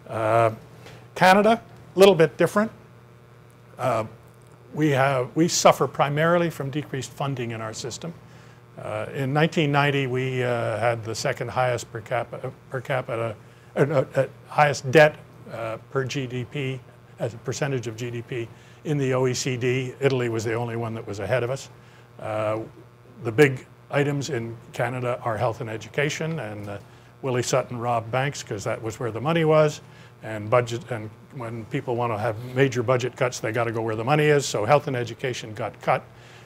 Uh, Canada, a little bit different. Uh, we, have, we suffer primarily from decreased funding in our system. Uh, in 1990, we uh, had the second highest per capita, per capita highest debt uh, per GDP as a percentage of GDP in the OECD. Italy was the only one that was ahead of us. Uh, the big items in Canada are health and education, and uh, Willie Sutton robbed banks because that was where the money was. And budget, and when people want to have major budget cuts, they got to go where the money is. So health and education got cut.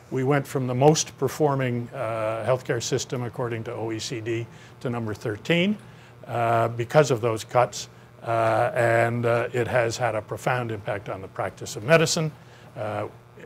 We went from the most performing uh, healthcare system, according to OECD, to number 13 uh, because of those cuts. Uh, and uh, it has had a profound impact on the practice of medicine.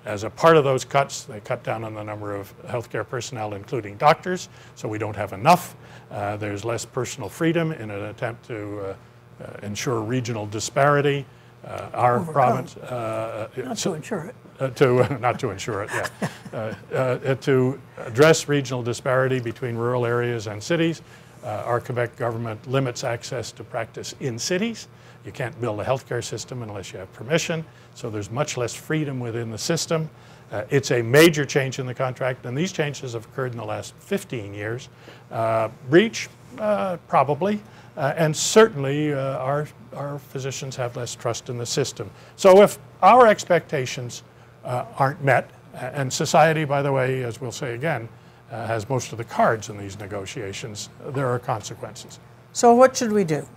As a part of those cuts, they cut down on the number of healthcare personnel, including doctors, so we don't have enough. Uh, there's less personal freedom in an attempt to uh, uh, ensure regional disparity. uh, our Overcome. province. uh, Not to insure it. uh, to, not to ensure it, yeah, Uh, uh, to address regional disparity between rural areas and cities. Uh, Our Quebec government limits access to practice in cities. You can't build a healthcare system unless you have permission, so there's much less freedom within the system. Uh, It's a major change in the contract, and these changes have occurred in the last 15 years. Uh, Breach, uh, probably, uh, and certainly uh, our, our physicians have less trust in the system. So if our expectations uh, aren't met, and society, by the way, as we'll say again, has most of the cards in these negotiations, there are consequences. So what should we do?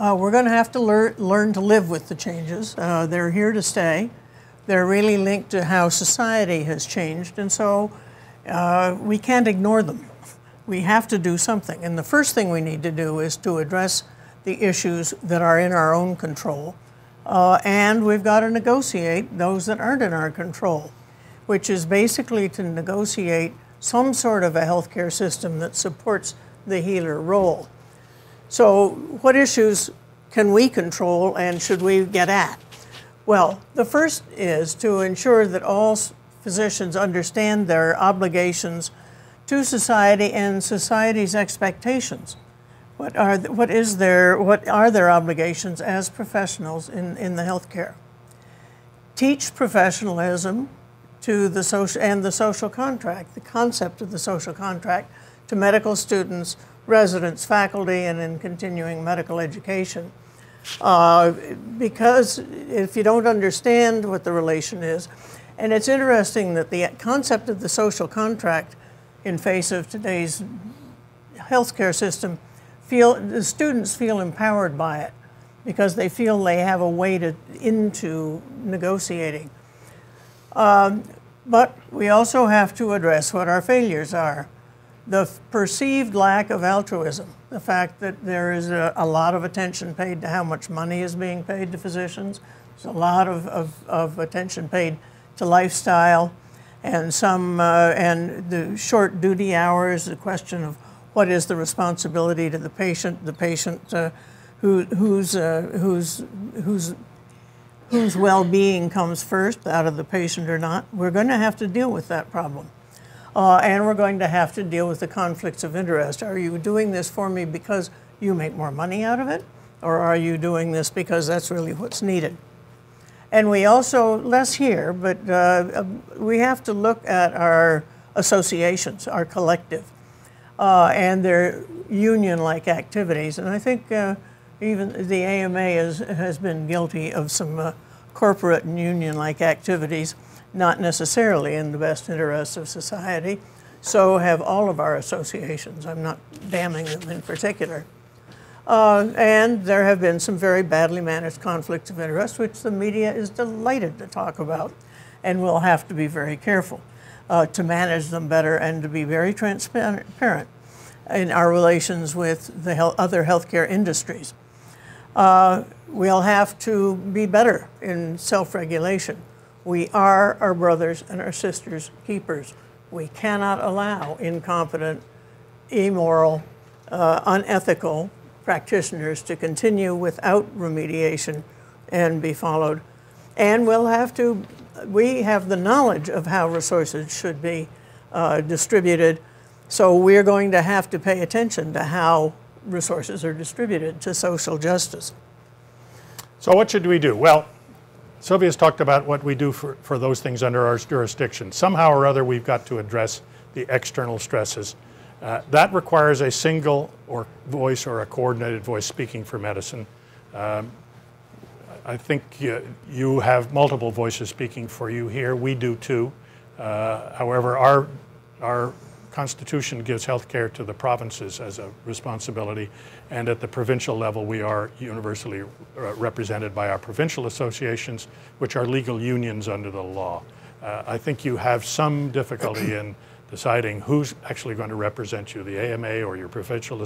Uh, we're going to have to lear- learn to live with the changes. Uh, they're here to stay. They're really linked to how society has changed, and so uh, we can't ignore them. We have to do something. And the first thing we need to do is to address the issues that are in our own control. Uh, and we've got to negotiate those that aren't in our control, which is basically to negotiate some sort of a healthcare system that supports the healer role. So, what issues can we control and should we get at? Well, the first is to ensure that all physicians understand their obligations to society and society's expectations. What are what is their what are their obligations as professionals in, in the healthcare? Teach professionalism to the social and the social contract, the concept of the social contract to medical students, residents, faculty, and in continuing medical education. Uh, because if you don't understand what the relation is, and it's interesting that the concept of the social contract in face of today's healthcare system feel the students feel empowered by it because they feel they have a way to into negotiating. Um, but we also have to address what our failures are. The perceived lack of altruism, the fact that there is a, a lot of attention paid to how much money is being paid to physicians, there's a lot of, of, of attention paid to lifestyle, and some uh, and the short duty hours, the question of what is the responsibility to the patient, the patient uh, who, whose, uh, whose, whose whose well-being comes first, out of the patient or not. We're going to have to deal with that problem. Uh, and we're going to have to deal with the conflicts of interest. Are you doing this for me because you make more money out of it? Or are you doing this because that's really what's needed? And we also, less here, but uh, uh, we have to look at our associations, our collective, uh, and their union like activities. And I think uh, even the AMA is, has been guilty of some uh, corporate and union like activities, not necessarily in the best interests of society. So have all of our associations. I'm not damning them in particular. Uh, and there have been some very badly managed conflicts of interest, which the media is delighted to talk about, and we'll have to be very careful uh, to manage them better and to be very transparent in our relations with the health, other healthcare industries. Uh, we'll have to be better in self regulation. We are our brothers and our sisters' keepers. We cannot allow incompetent, immoral, uh, unethical practitioners to continue without remediation and be followed. And we'll have to, we have the knowledge of how resources should be uh, distributed, so we're going to have to pay attention to how resources are distributed to social justice. So what should we do? Well, Sylvia's talked about what we do for, for those things under our jurisdiction. Somehow or other, we've got to address the external stresses. Uh, that requires a single or voice or a coordinated voice speaking for medicine. Um, I think you, you have multiple voices speaking for you here. We do too. Uh, however, our, our Constitution gives health care to the provinces as a responsibility, and at the provincial level, we are universally uh, represented by our provincial associations, which are legal unions under the law. Uh, I think you have some difficulty in deciding who's actually going to represent you, the AMA or your provincial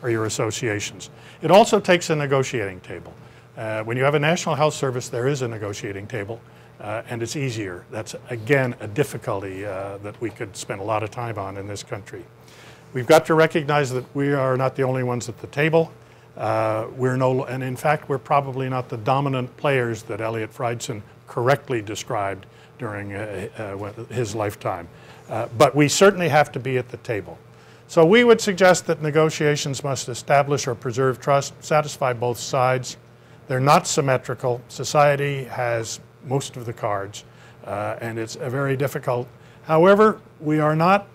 or your associations. It also takes a negotiating table. Uh, when you have a national health service, there is a negotiating table, uh, and it's easier. That's, again, a difficulty uh, that we could spend a lot of time on in this country. We've got to recognize that we are not the only ones at the table. Uh, we're no, and in fact, we're probably not the dominant players that Eliot Freidson correctly described during uh, uh, his lifetime. Uh, but we certainly have to be at the table. So we would suggest that negotiations must establish or preserve trust, satisfy both sides. They're not symmetrical. Society has most of the cards, uh, and it's a very difficult. However, we are not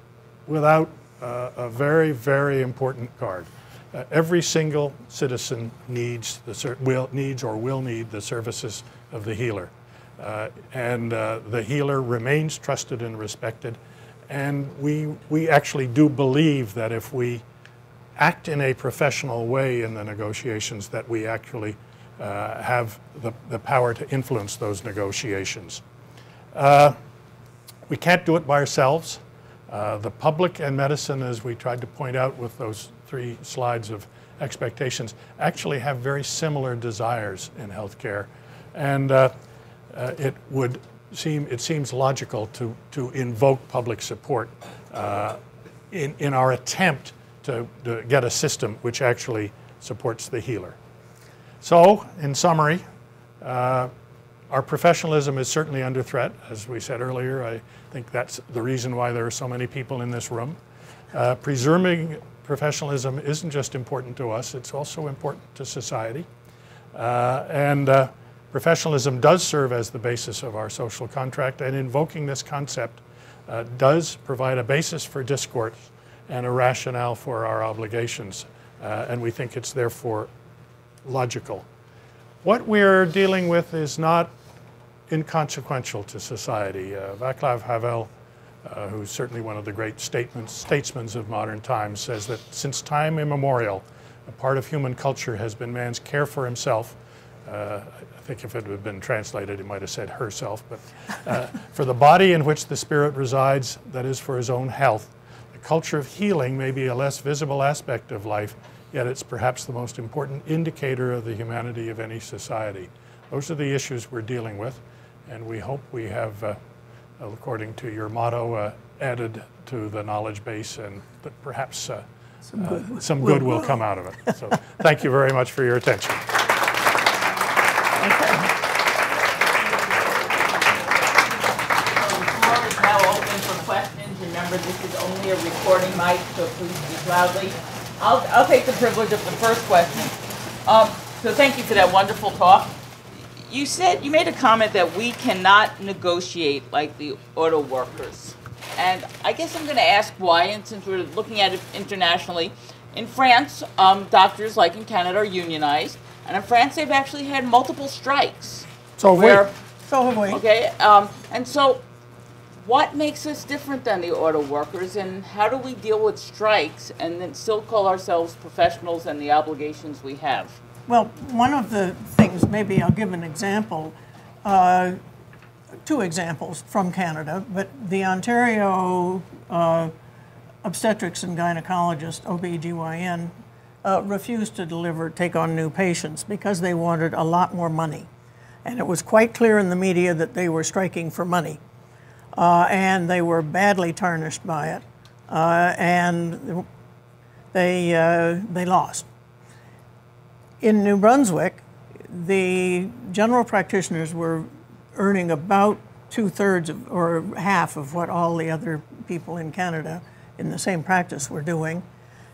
without uh, a very, very important card. Uh, every single citizen needs, the will, needs or will need the services of the healer. Uh, and uh, the healer remains trusted and respected. And we, we actually do believe that if we act in a professional way in the negotiations, that we actually uh, have the, the power to influence those negotiations. Uh, we can't do it by ourselves. Uh, the public and medicine, as we tried to point out with those three slides of expectations, actually have very similar desires in healthcare. And uh, uh, it would seem, it seems logical to, to invoke public support uh, in, in our attempt to, to get a system which actually supports the healer. So, in summary, uh, our professionalism is certainly under threat, as we said earlier. I think that's the reason why there are so many people in this room. Uh, preserving professionalism isn't just important to us, it's also important to society. Uh, and uh, professionalism does serve as the basis of our social contract, and invoking this concept uh, does provide a basis for discourse and a rationale for our obligations, uh, and we think it's therefore logical. What we're dealing with is not inconsequential to society. Uh, Václav Havel, uh, who's certainly one of the great statesmen of modern times, says that since time immemorial, a part of human culture has been man's care for himself. Uh, I think if it had been translated, he might have said herself, but uh, for the body in which the spirit resides, that is for his own health. The culture of healing may be a less visible aspect of life, yet it's perhaps the most important indicator of the humanity of any society. Those are the issues we're dealing with and we hope we have, uh, according to your motto, uh, added to the knowledge base and that perhaps uh, some good, uh, some good will come out of it. So thank you very much for your attention. Okay, um is now open for questions. Remember, this is only a recording mic, so please speak loudly. I'll, I'll take the privilege of the first question. Um, so thank you for that wonderful talk you said you made a comment that we cannot negotiate like the auto workers. And I guess I'm going to ask why, and since we're looking at it internationally, in France, um, doctors, like in Canada, are unionized, and in France, they've actually had multiple strikes. So where, we. So have we. Okay, um, and so what makes us different than the auto workers, and how do we deal with strikes and then still call ourselves professionals and the obligations we have? Well, one of the things, maybe I'll give an example, uh, two examples from Canada, but the Ontario uh, obstetrics and gynecologist, OBGYN, uh, refused to deliver, take on new patients because they wanted a lot more money. And it was quite clear in the media that they were striking for money. Uh, and they were badly tarnished by it. Uh, and they, uh, they lost. In New Brunswick, the general practitioners were earning about two thirds or half of what all the other people in Canada in the same practice were doing.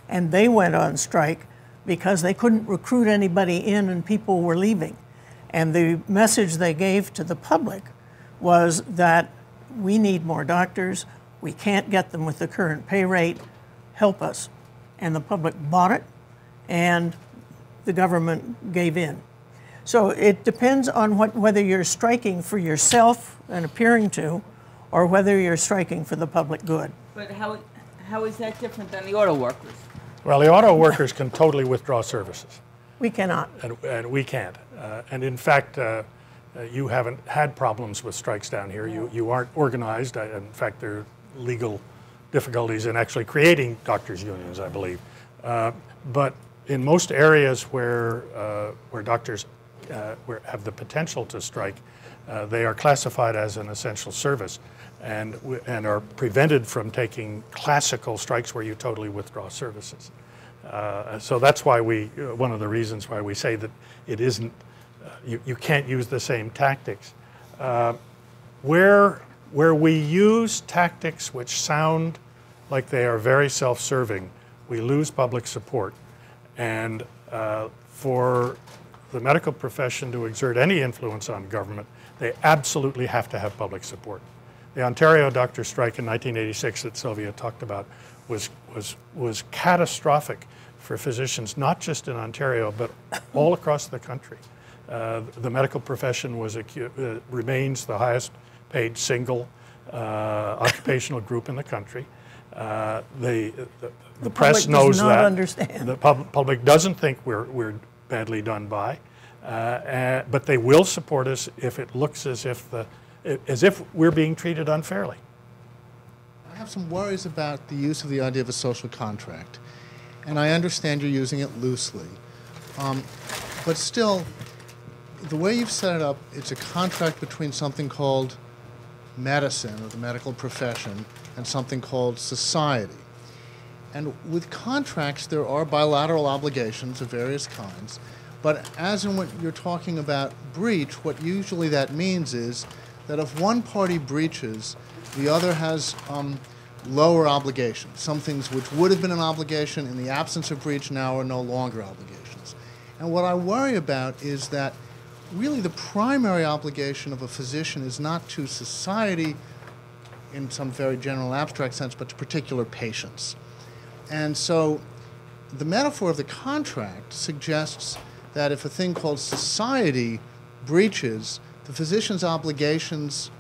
And they went on strike because they couldn't recruit anybody in and people were leaving. And the message they gave to the public was that we need more doctors, we can't get them with the current pay rate, help us. And the public bought it, and the government gave in. So it depends on what, whether you're striking for yourself and appearing to, or whether you're striking for the public good. But how, how is that different than the auto workers? Well, the auto workers can totally withdraw services. We cannot. And, and we can't. Uh, and in fact, uh, uh, you haven't had problems with strikes down here. You, you aren't organized. in fact, there are legal difficulties in actually creating doctors' unions, I believe. Uh, but in most areas where, uh, where doctors uh, where have the potential to strike, uh, they are classified as an essential service and, and are prevented from taking classical strikes where you totally withdraw services. Uh, so that's why we, one of the reasons why we say that it isn't, you, you can't use the same tactics. Uh, where, where we use tactics which sound like they are very self serving, we lose public support. And uh, for the medical profession to exert any influence on government, they absolutely have to have public support. The Ontario doctor strike in 1986 that Sylvia talked about was, was, was catastrophic for physicians, not just in Ontario, but all across the country. Uh, the medical profession was acu- uh, remains the highest paid single uh, occupational group in the country. Uh, the, the, the press public does knows not that. understand. The pub- public doesn't think we're, we're badly done by, uh, uh, but they will support us if it looks as if, the, as if we're being treated unfairly. I have some worries about the use of the idea of a social contract, and I understand you're using it loosely. Um, but still, the way you've set it up, it's a contract between something called medicine or the medical profession and something called society. And with contracts, there are bilateral obligations of various kinds. But as in what you're talking about breach, what usually that means is that if one party breaches, the other has um, lower obligations. Some things which would have been an obligation in the absence of breach now are no longer obligations. And what I worry about is that really the primary obligation of a physician is not to society in some very general abstract sense, but to particular patients. And so the metaphor of the contract suggests that if a thing called society breaches, the physician's obligations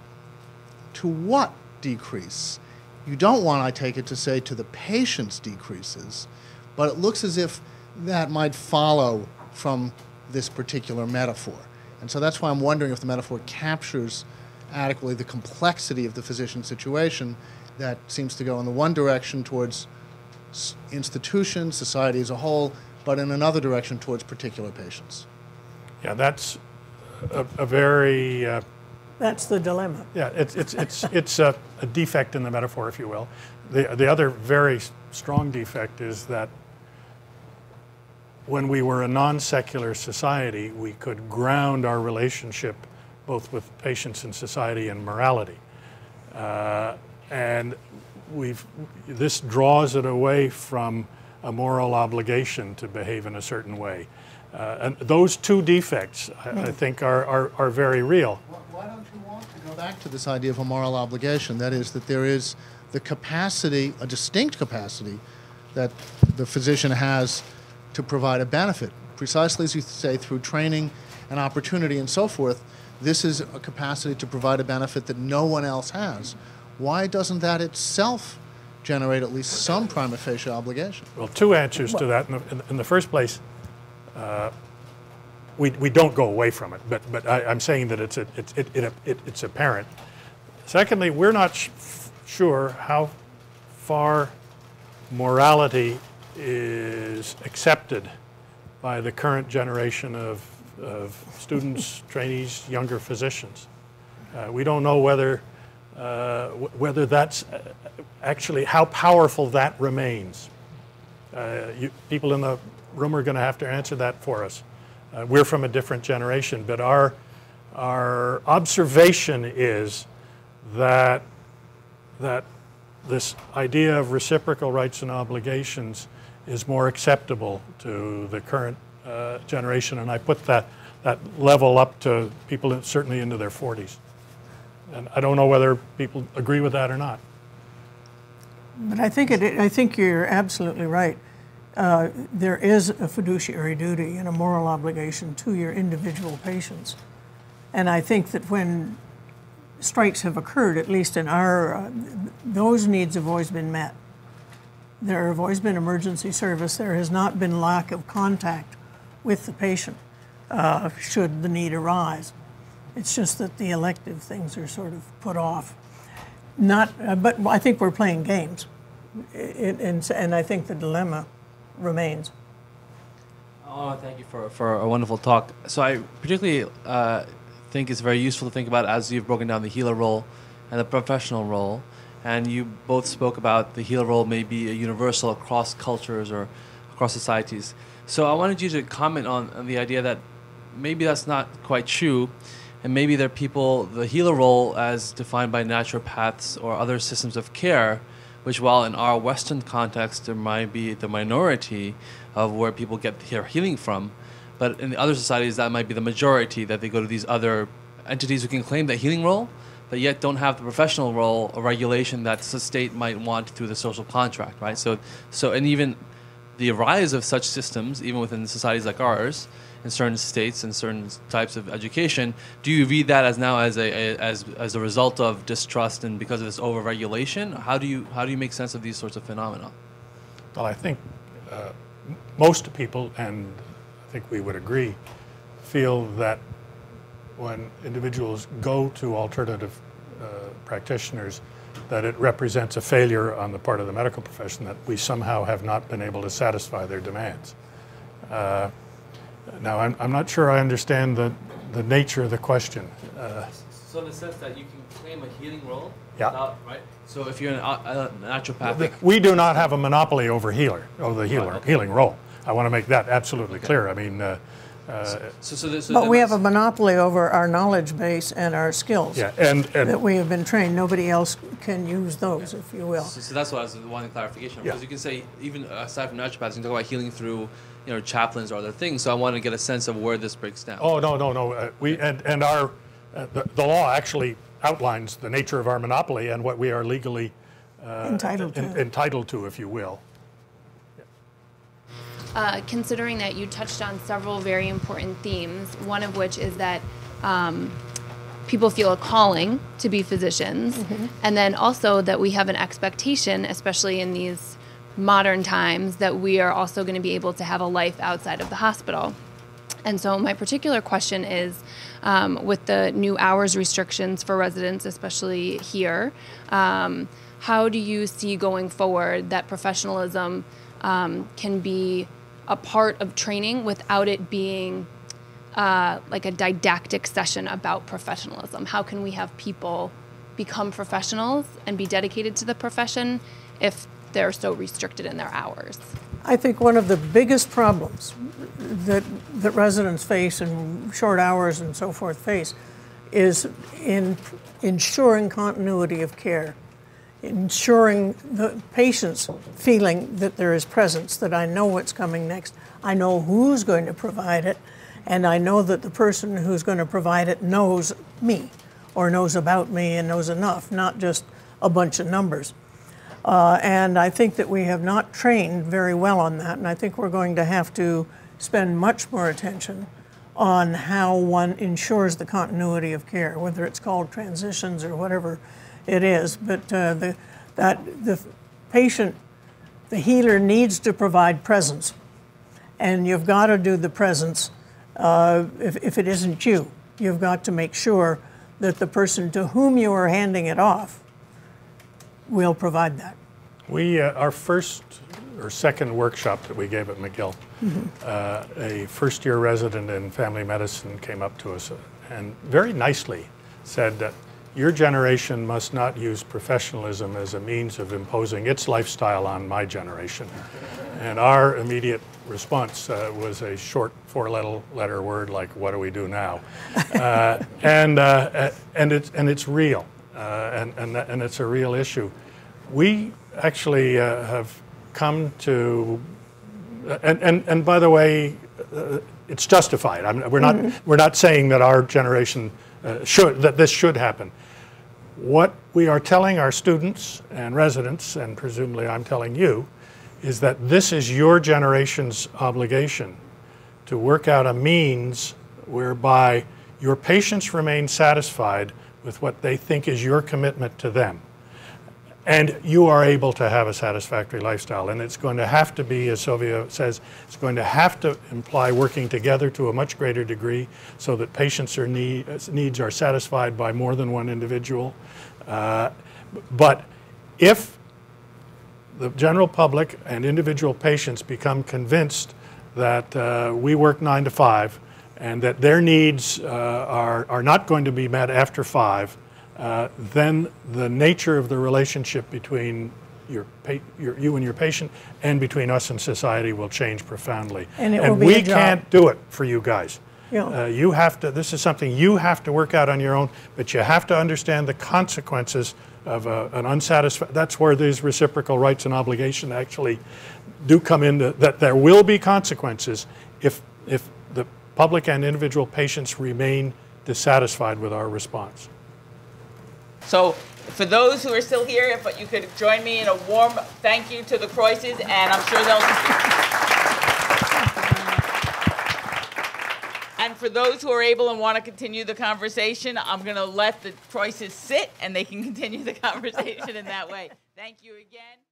to what decrease? You don't want, I take it, to say to the patient's decreases, but it looks as if that might follow from this particular metaphor. And so that's why I'm wondering if the metaphor captures adequately the complexity of the physician situation that seems to go in the one direction towards institutions, society as a whole, but in another direction towards particular patients. Yeah, that's a, a very, uh, That's the dilemma. yeah, it's, it's, it's, it's a, a defect in the metaphor, if you will. The, the other very strong defect is that when we were a non secular society, we could ground our relationship both with patients and society and morality. Uh, and we've, this draws it away from a moral obligation to behave in a certain way. Uh, and those two defects, I, I think, are, are, are very real. Why don't you want to go back to this idea of a moral obligation? That is, that there is the capacity, a distinct capacity, that the physician has to provide a benefit. Precisely as you say, through training and opportunity and so forth, this is a capacity to provide a benefit that no one else has. Why doesn't that itself generate at least some prima facie obligation? Well, two answers to that. In the, in, the first place, uh, we, we don't go away from it, but, but I, I'm saying that it's, a, it's, it, it, it, it's apparent. Secondly, we're not sure how far morality is accepted by the current generation of, of students, trainees, younger physicians. Uh, we don't know whether, uh, whether that's uh, actually how powerful that remains. Uh, you, people in the room are going to have to answer that for us. Uh, we're from a different generation, but our, our observation is that, that this idea of reciprocal rights and obligations is more acceptable to the current uh, generation, and I put that, that level up to people in- certainly into their 40s. And I don't know whether people agree with that or not. But I think it, I think you're absolutely right. Uh, there is a fiduciary duty and a moral obligation to your individual patients. And I think that when strikes have occurred, at least in our, uh, those needs have always been met. There have always been emergency service. There has not been lack of contact with the patient uh, should the need arise. It's just that the elective things are sort of put off. Not, uh, but I think we're playing games, it, and, and I think the dilemma remains. Oh, thank you for, for a wonderful talk. So I particularly uh, think it's very useful to think about as you've broken down the healer role and the professional role, and you both spoke about the healer role may be a universal across cultures or across societies. So I wanted you to comment on, on the idea that maybe that's not quite true, and maybe there are people, the healer role as defined by naturopaths or other systems of care, which while in our Western context there might be the minority of where people get their healing from, but in the other societies that might be the majority that they go to these other entities who can claim that healing role, but yet don't have the professional role or regulation that the state might want through the social contract, right? So, so and even the rise of such systems, even within societies like ours, in certain states and certain types of education, do you read that as now as a, a as as a result of distrust and because of this overregulation? How do you how do you make sense of these sorts of phenomena? Well, I think uh, most people, and I think we would agree, feel that when individuals go to alternative uh, practitioners, that it represents a failure on the part of the medical profession that we somehow have not been able to satisfy their demands. Uh, now, I'm, I'm not sure I understand the, the nature of the question. Uh, So in the sense that you can claim a healing role, Yeah. without- right? So if you're an, a naturopathic, we do not have a monopoly over healer, over the healer, okay. healing role. I want to make that absolutely clear. I mean, uh, so so, this, so But we have a monopoly over our knowledge base and our skills. yeah, and, and That we have been trained. Nobody else can use those, if you will. So, so that's what I was wanting clarification. Yeah. Because you can say even aside from naturopaths, you can talk about healing through, you know, chaplains or other things. So I want to get a sense of where this breaks down. Oh, no, no, no. Uh, we, and, and our, uh, the, the law actually outlines the nature of our monopoly and what we are legally Entitled en- entitled to, if you will. Uh, considering that you touched on several very important themes, one of which is that um, people feel a calling to be physicians, and then also that we have an expectation, especially in these modern times, that we are also going to be able to have a life outside of the hospital. And so, my particular question is um, with the new hours restrictions for residents, especially here, um, how do you see going forward that professionalism um, can be a part of training without it being uh, like a didactic session about professionalism? How can we have people become professionals and be dedicated to the profession if they're so restricted in their hours? I think one of the biggest problems that, that residents face and short hours and so forth face is in ensuring continuity of care, ensuring the patient's feeling that there is presence, that I know what's coming next, I know who's going to provide it, and I know that the person who's going to provide it knows me or knows about me and knows enough, not just a bunch of numbers. Uh, and I think that we have not trained very well on that, and I think we're going to have to spend much more attention on how one ensures the continuity of care, whether it's called transitions or whatever it is. But uh, the, that the patient, the healer needs to provide presence, and you've got to do the presence. Uh, if, if it isn't you, you've got to make sure that the person to whom you are handing it off will provide that. We, uh, our first or second workshop that we gave at McGill, uh, a first year resident in family medicine came up to us and very nicely said that your generation must not use professionalism as a means of imposing its lifestyle on my generation. And our immediate response uh, was a short four letter, letter word like, What do we do now? uh, and, uh, and, it's, and it's real, uh, and, and, and it's a real issue. We actually uh, have come to, and, and, and by the way, uh, it's justified. I mean, we're, not, we're not saying that our generation uh, should, that this should happen. What we are telling our students and residents, and presumably I'm telling you, is that this is your generation's obligation to work out a means whereby your patients remain satisfied with what they think is your commitment to them. And you are able to have a satisfactory lifestyle. And it's going to have to be, as Sylvia says, it's going to have to imply working together to a much greater degree so that patients' need, needs are satisfied by more than one individual. Uh, but if the general public and individual patients become convinced that uh, we work nine to five and that their needs uh, are, are not going to be met after five, uh, then the nature of the relationship between your, your, you and your patient and between us and society will change profoundly. And it will be we can't do it for you guys. Yeah. Uh, you have to, this is something you have to work out on your own, but you have to understand the consequences of a, an unsatisfied, that's where these reciprocal rights and obligation actually do come in, that, that there will be consequences if, if the public and individual patients remain dissatisfied with our response. So for those who are still here, if but you could join me in a warm thank you to the Cruesses, and I'm sure they'll. And for those who are able and want to continue the conversation, I'm going to let the Cruesses sit and they can continue the conversation in that way. Thank you again.